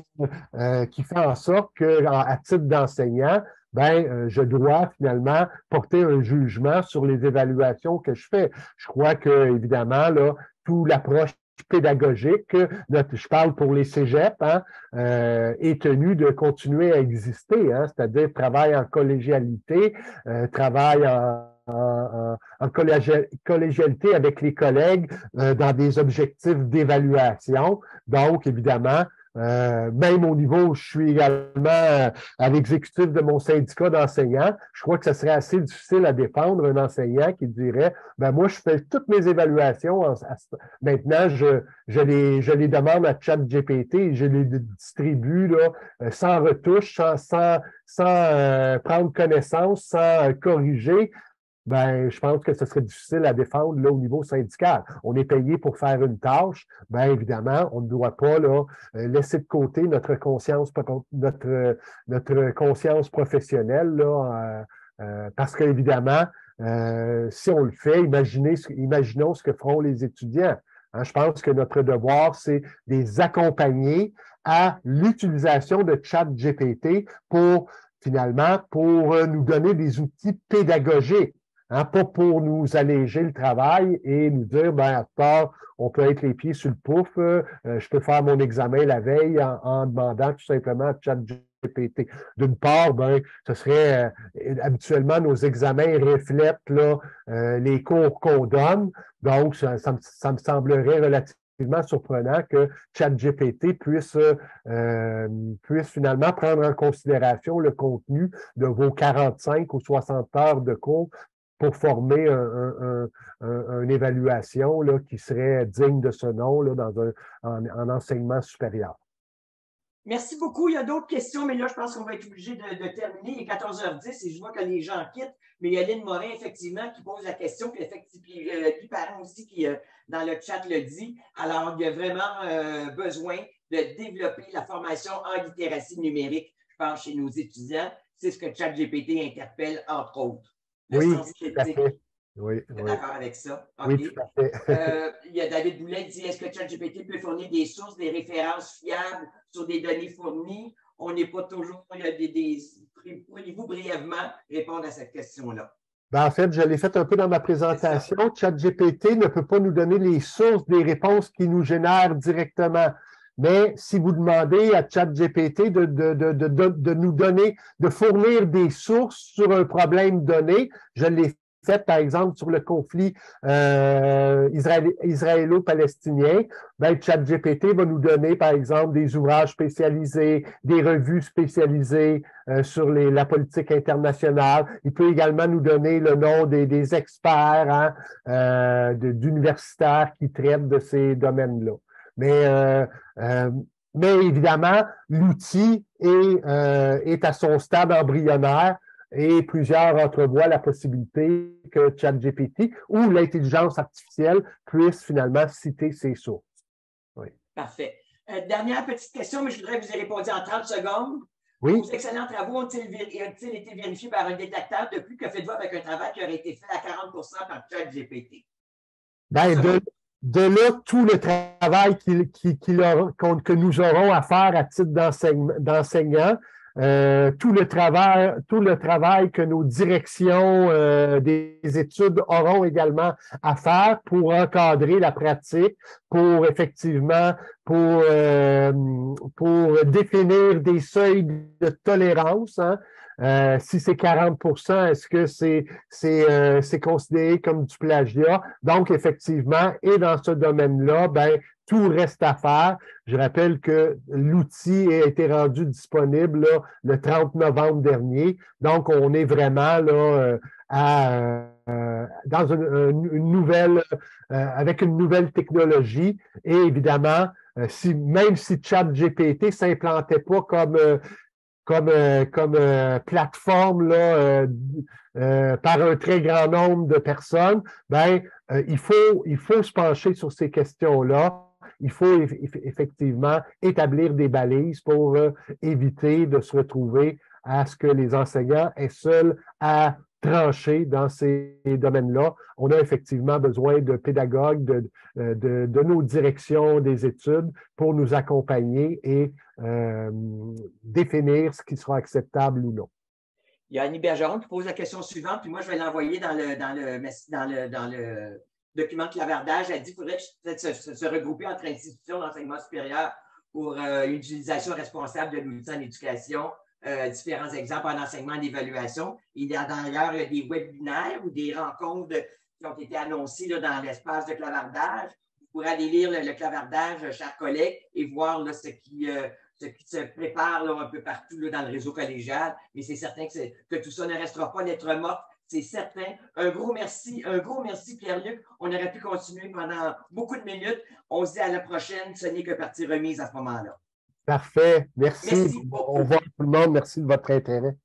qui fait en sorte que, titre d'enseignant, ben, je dois finalement porter un jugement sur les évaluations que je fais. Je crois que, évidemment, là, tout l'approche pédagogique, je parle pour les cégeps, hein, euh, est tenu de continuer à exister, hein, c'est-à-dire travail en collégialité, euh, travail en, collégialité avec les collègues euh, dans des objectifs d'évaluation. Donc, évidemment, euh, même au niveau je suis également euh, à l'exécutif de mon syndicat d'enseignants, je crois que ce serait assez difficile à défendre un enseignant qui dirait ben moi, je fais toutes mes évaluations. maintenant, je, je, les, je les demande à ChatGPT et je les distribue là, euh, sans retouche, sans, sans, sans prendre connaissance, sans corriger ben, je pense que ce serait difficile à défendre là, au niveau syndical. On est payé pour faire une tâche. Bien évidemment, on ne doit pas là, euh, laisser de côté notre conscience, notre, notre conscience professionnelle, là, euh, euh, parce qu'évidemment, si on le fait, imaginons ce que feront les étudiants. Hein. je pense que notre devoir, c'est de les accompagner à l'utilisation de ChatGPT pour finalement pour nous donner des outils pédagogiques. Hein, pas pour nous alléger le travail et nous dire, ben, part, on peut être les pieds sur le pouf, euh, je peux faire mon examen la veille en, demandant tout simplement à ChatGPT. D'une part, ben, ce serait euh, habituellement nos examens reflètent là, euh, les cours qu'on donne, donc ça, me, semblerait relativement surprenant que ChatGPT puisse, puisse finalement prendre en considération le contenu de vos 45 ou 60 heures de cours pour former un, une évaluation là, qui serait digne de ce nom là, dans un, en, enseignement supérieur. Merci beaucoup. Il y a d'autres questions, mais là, je pense qu'on va être obligé de, terminer. Il est 14h10 et je vois que les gens quittent. Mais il y a Lynn Morin, effectivement, qui pose la question, puis effectivement, euh, Parent aussi, qui, euh, dans le chat, le dit. Alors, il y a vraiment euh, besoin de développer la formation en littératie numérique, je pense, chez nos étudiants. C'est ce que ChatGPT interpelle, entre autres oui, tout à fait. Oui, d'accord avec ça? Oui, tout à fait. Euh, il y a David Boulet qui dit est-ce que ChatGPT peut fournir des sources, des références fiables sur des données fournies? On n'est pas toujours. Il y a des, Pourriez-vous brièvement répondre à cette question-là? Ben, en fait, je l'ai fait un peu dans ma présentation. ChatGPT ne peut pas nous donner les sources des réponses qui nous génèrent directement. Mais si vous demandez à ChatGPT de, de, de, de, nous donner, de fournir des sources sur un problème donné, je l'ai fait, par exemple, sur le conflit euh, israélo-palestinien, ben, ChatGPT va nous donner, par exemple, des ouvrages spécialisés, des revues spécialisées euh, sur les, la politique internationale. Il peut également nous donner le nom des, des experts hein, euh, d'universitaires qui traitent de ces domaines-là. Mais, euh, euh, mais évidemment, l'outil est, euh, est à son stade embryonnaire et plusieurs entrevoient la possibilité que ChatGPT ou l'intelligence artificielle puisse finalement citer ses sources. Oui. Parfait. dernière petite question, mais je voudrais que vous ayez répondu en 30 secondes. Oui. Vos excellents travaux ont-ils été vérifiés par un détecteur depuis que faites-vous avec un travail qui aurait été fait à 40% par ChatGPT? De, de là, tout le travail que nous aurons à faire à titre d'enseignant, euh, tout, le travail, tout le travail que nos directions euh, des études auront également à faire pour encadrer la pratique, pour effectivement, pour, euh, pour définir des seuils de tolérance. Hein, euh, si c'est 40% est-ce que c'est euh, c'est considéré comme du plagiat? Donc, effectivement, et dans ce domaine-là, ben, tout reste à faire. Je rappelle que l'outil a été rendu disponible le 30 novembre dernier. Donc, on est vraiment là euh, à, dans une, nouvelle, avec une nouvelle technologie. Et évidemment, si, même si ChatGPT s'implantait pas comme comme, euh, comme euh, plateforme là, euh, par un très grand nombre de personnes, ben, il, faut, il faut se pencher sur ces questions-là. Il faut effectivement établir des balises pour éviter de se retrouver à ce que les enseignants aient seuls à trancher dans ces domaines-là. On a effectivement besoin de pédagogues, de, de, nos directions des études pour nous accompagner et euh, définir ce qui sera acceptable ou non. Il y a Annie Bergeron qui pose la question suivante, puis moi, je vais l'envoyer dans le, dans, le, dans, le, dans le document de clavardage. Elle dit qu'il faudrait peut-être se, regrouper entre institutions d'enseignement supérieur pour euh, une utilisation responsable de l'outil en éducation, euh, différents exemples en enseignement et d'évaluation. Il y a d'ailleurs des webinaires ou des rencontres qui ont été annoncées dans l'espace de clavardage vous pourrez aller lire le, clavardage, chers collègues, et voir ce, qui, ce qui se prépare un peu partout dans le réseau collégial. Mais c'est certain que, que, tout ça ne restera pas lettre morte. C'est certain. Un gros merci, un gros merci, Pierre-Luc. On aurait pu continuer pendant beaucoup de minutes. On se dit à la prochaine. Ce n'est que partie remise à ce moment-là. Parfait. Merci. Merci Au revoir tout le monde. Merci de votre intérêt.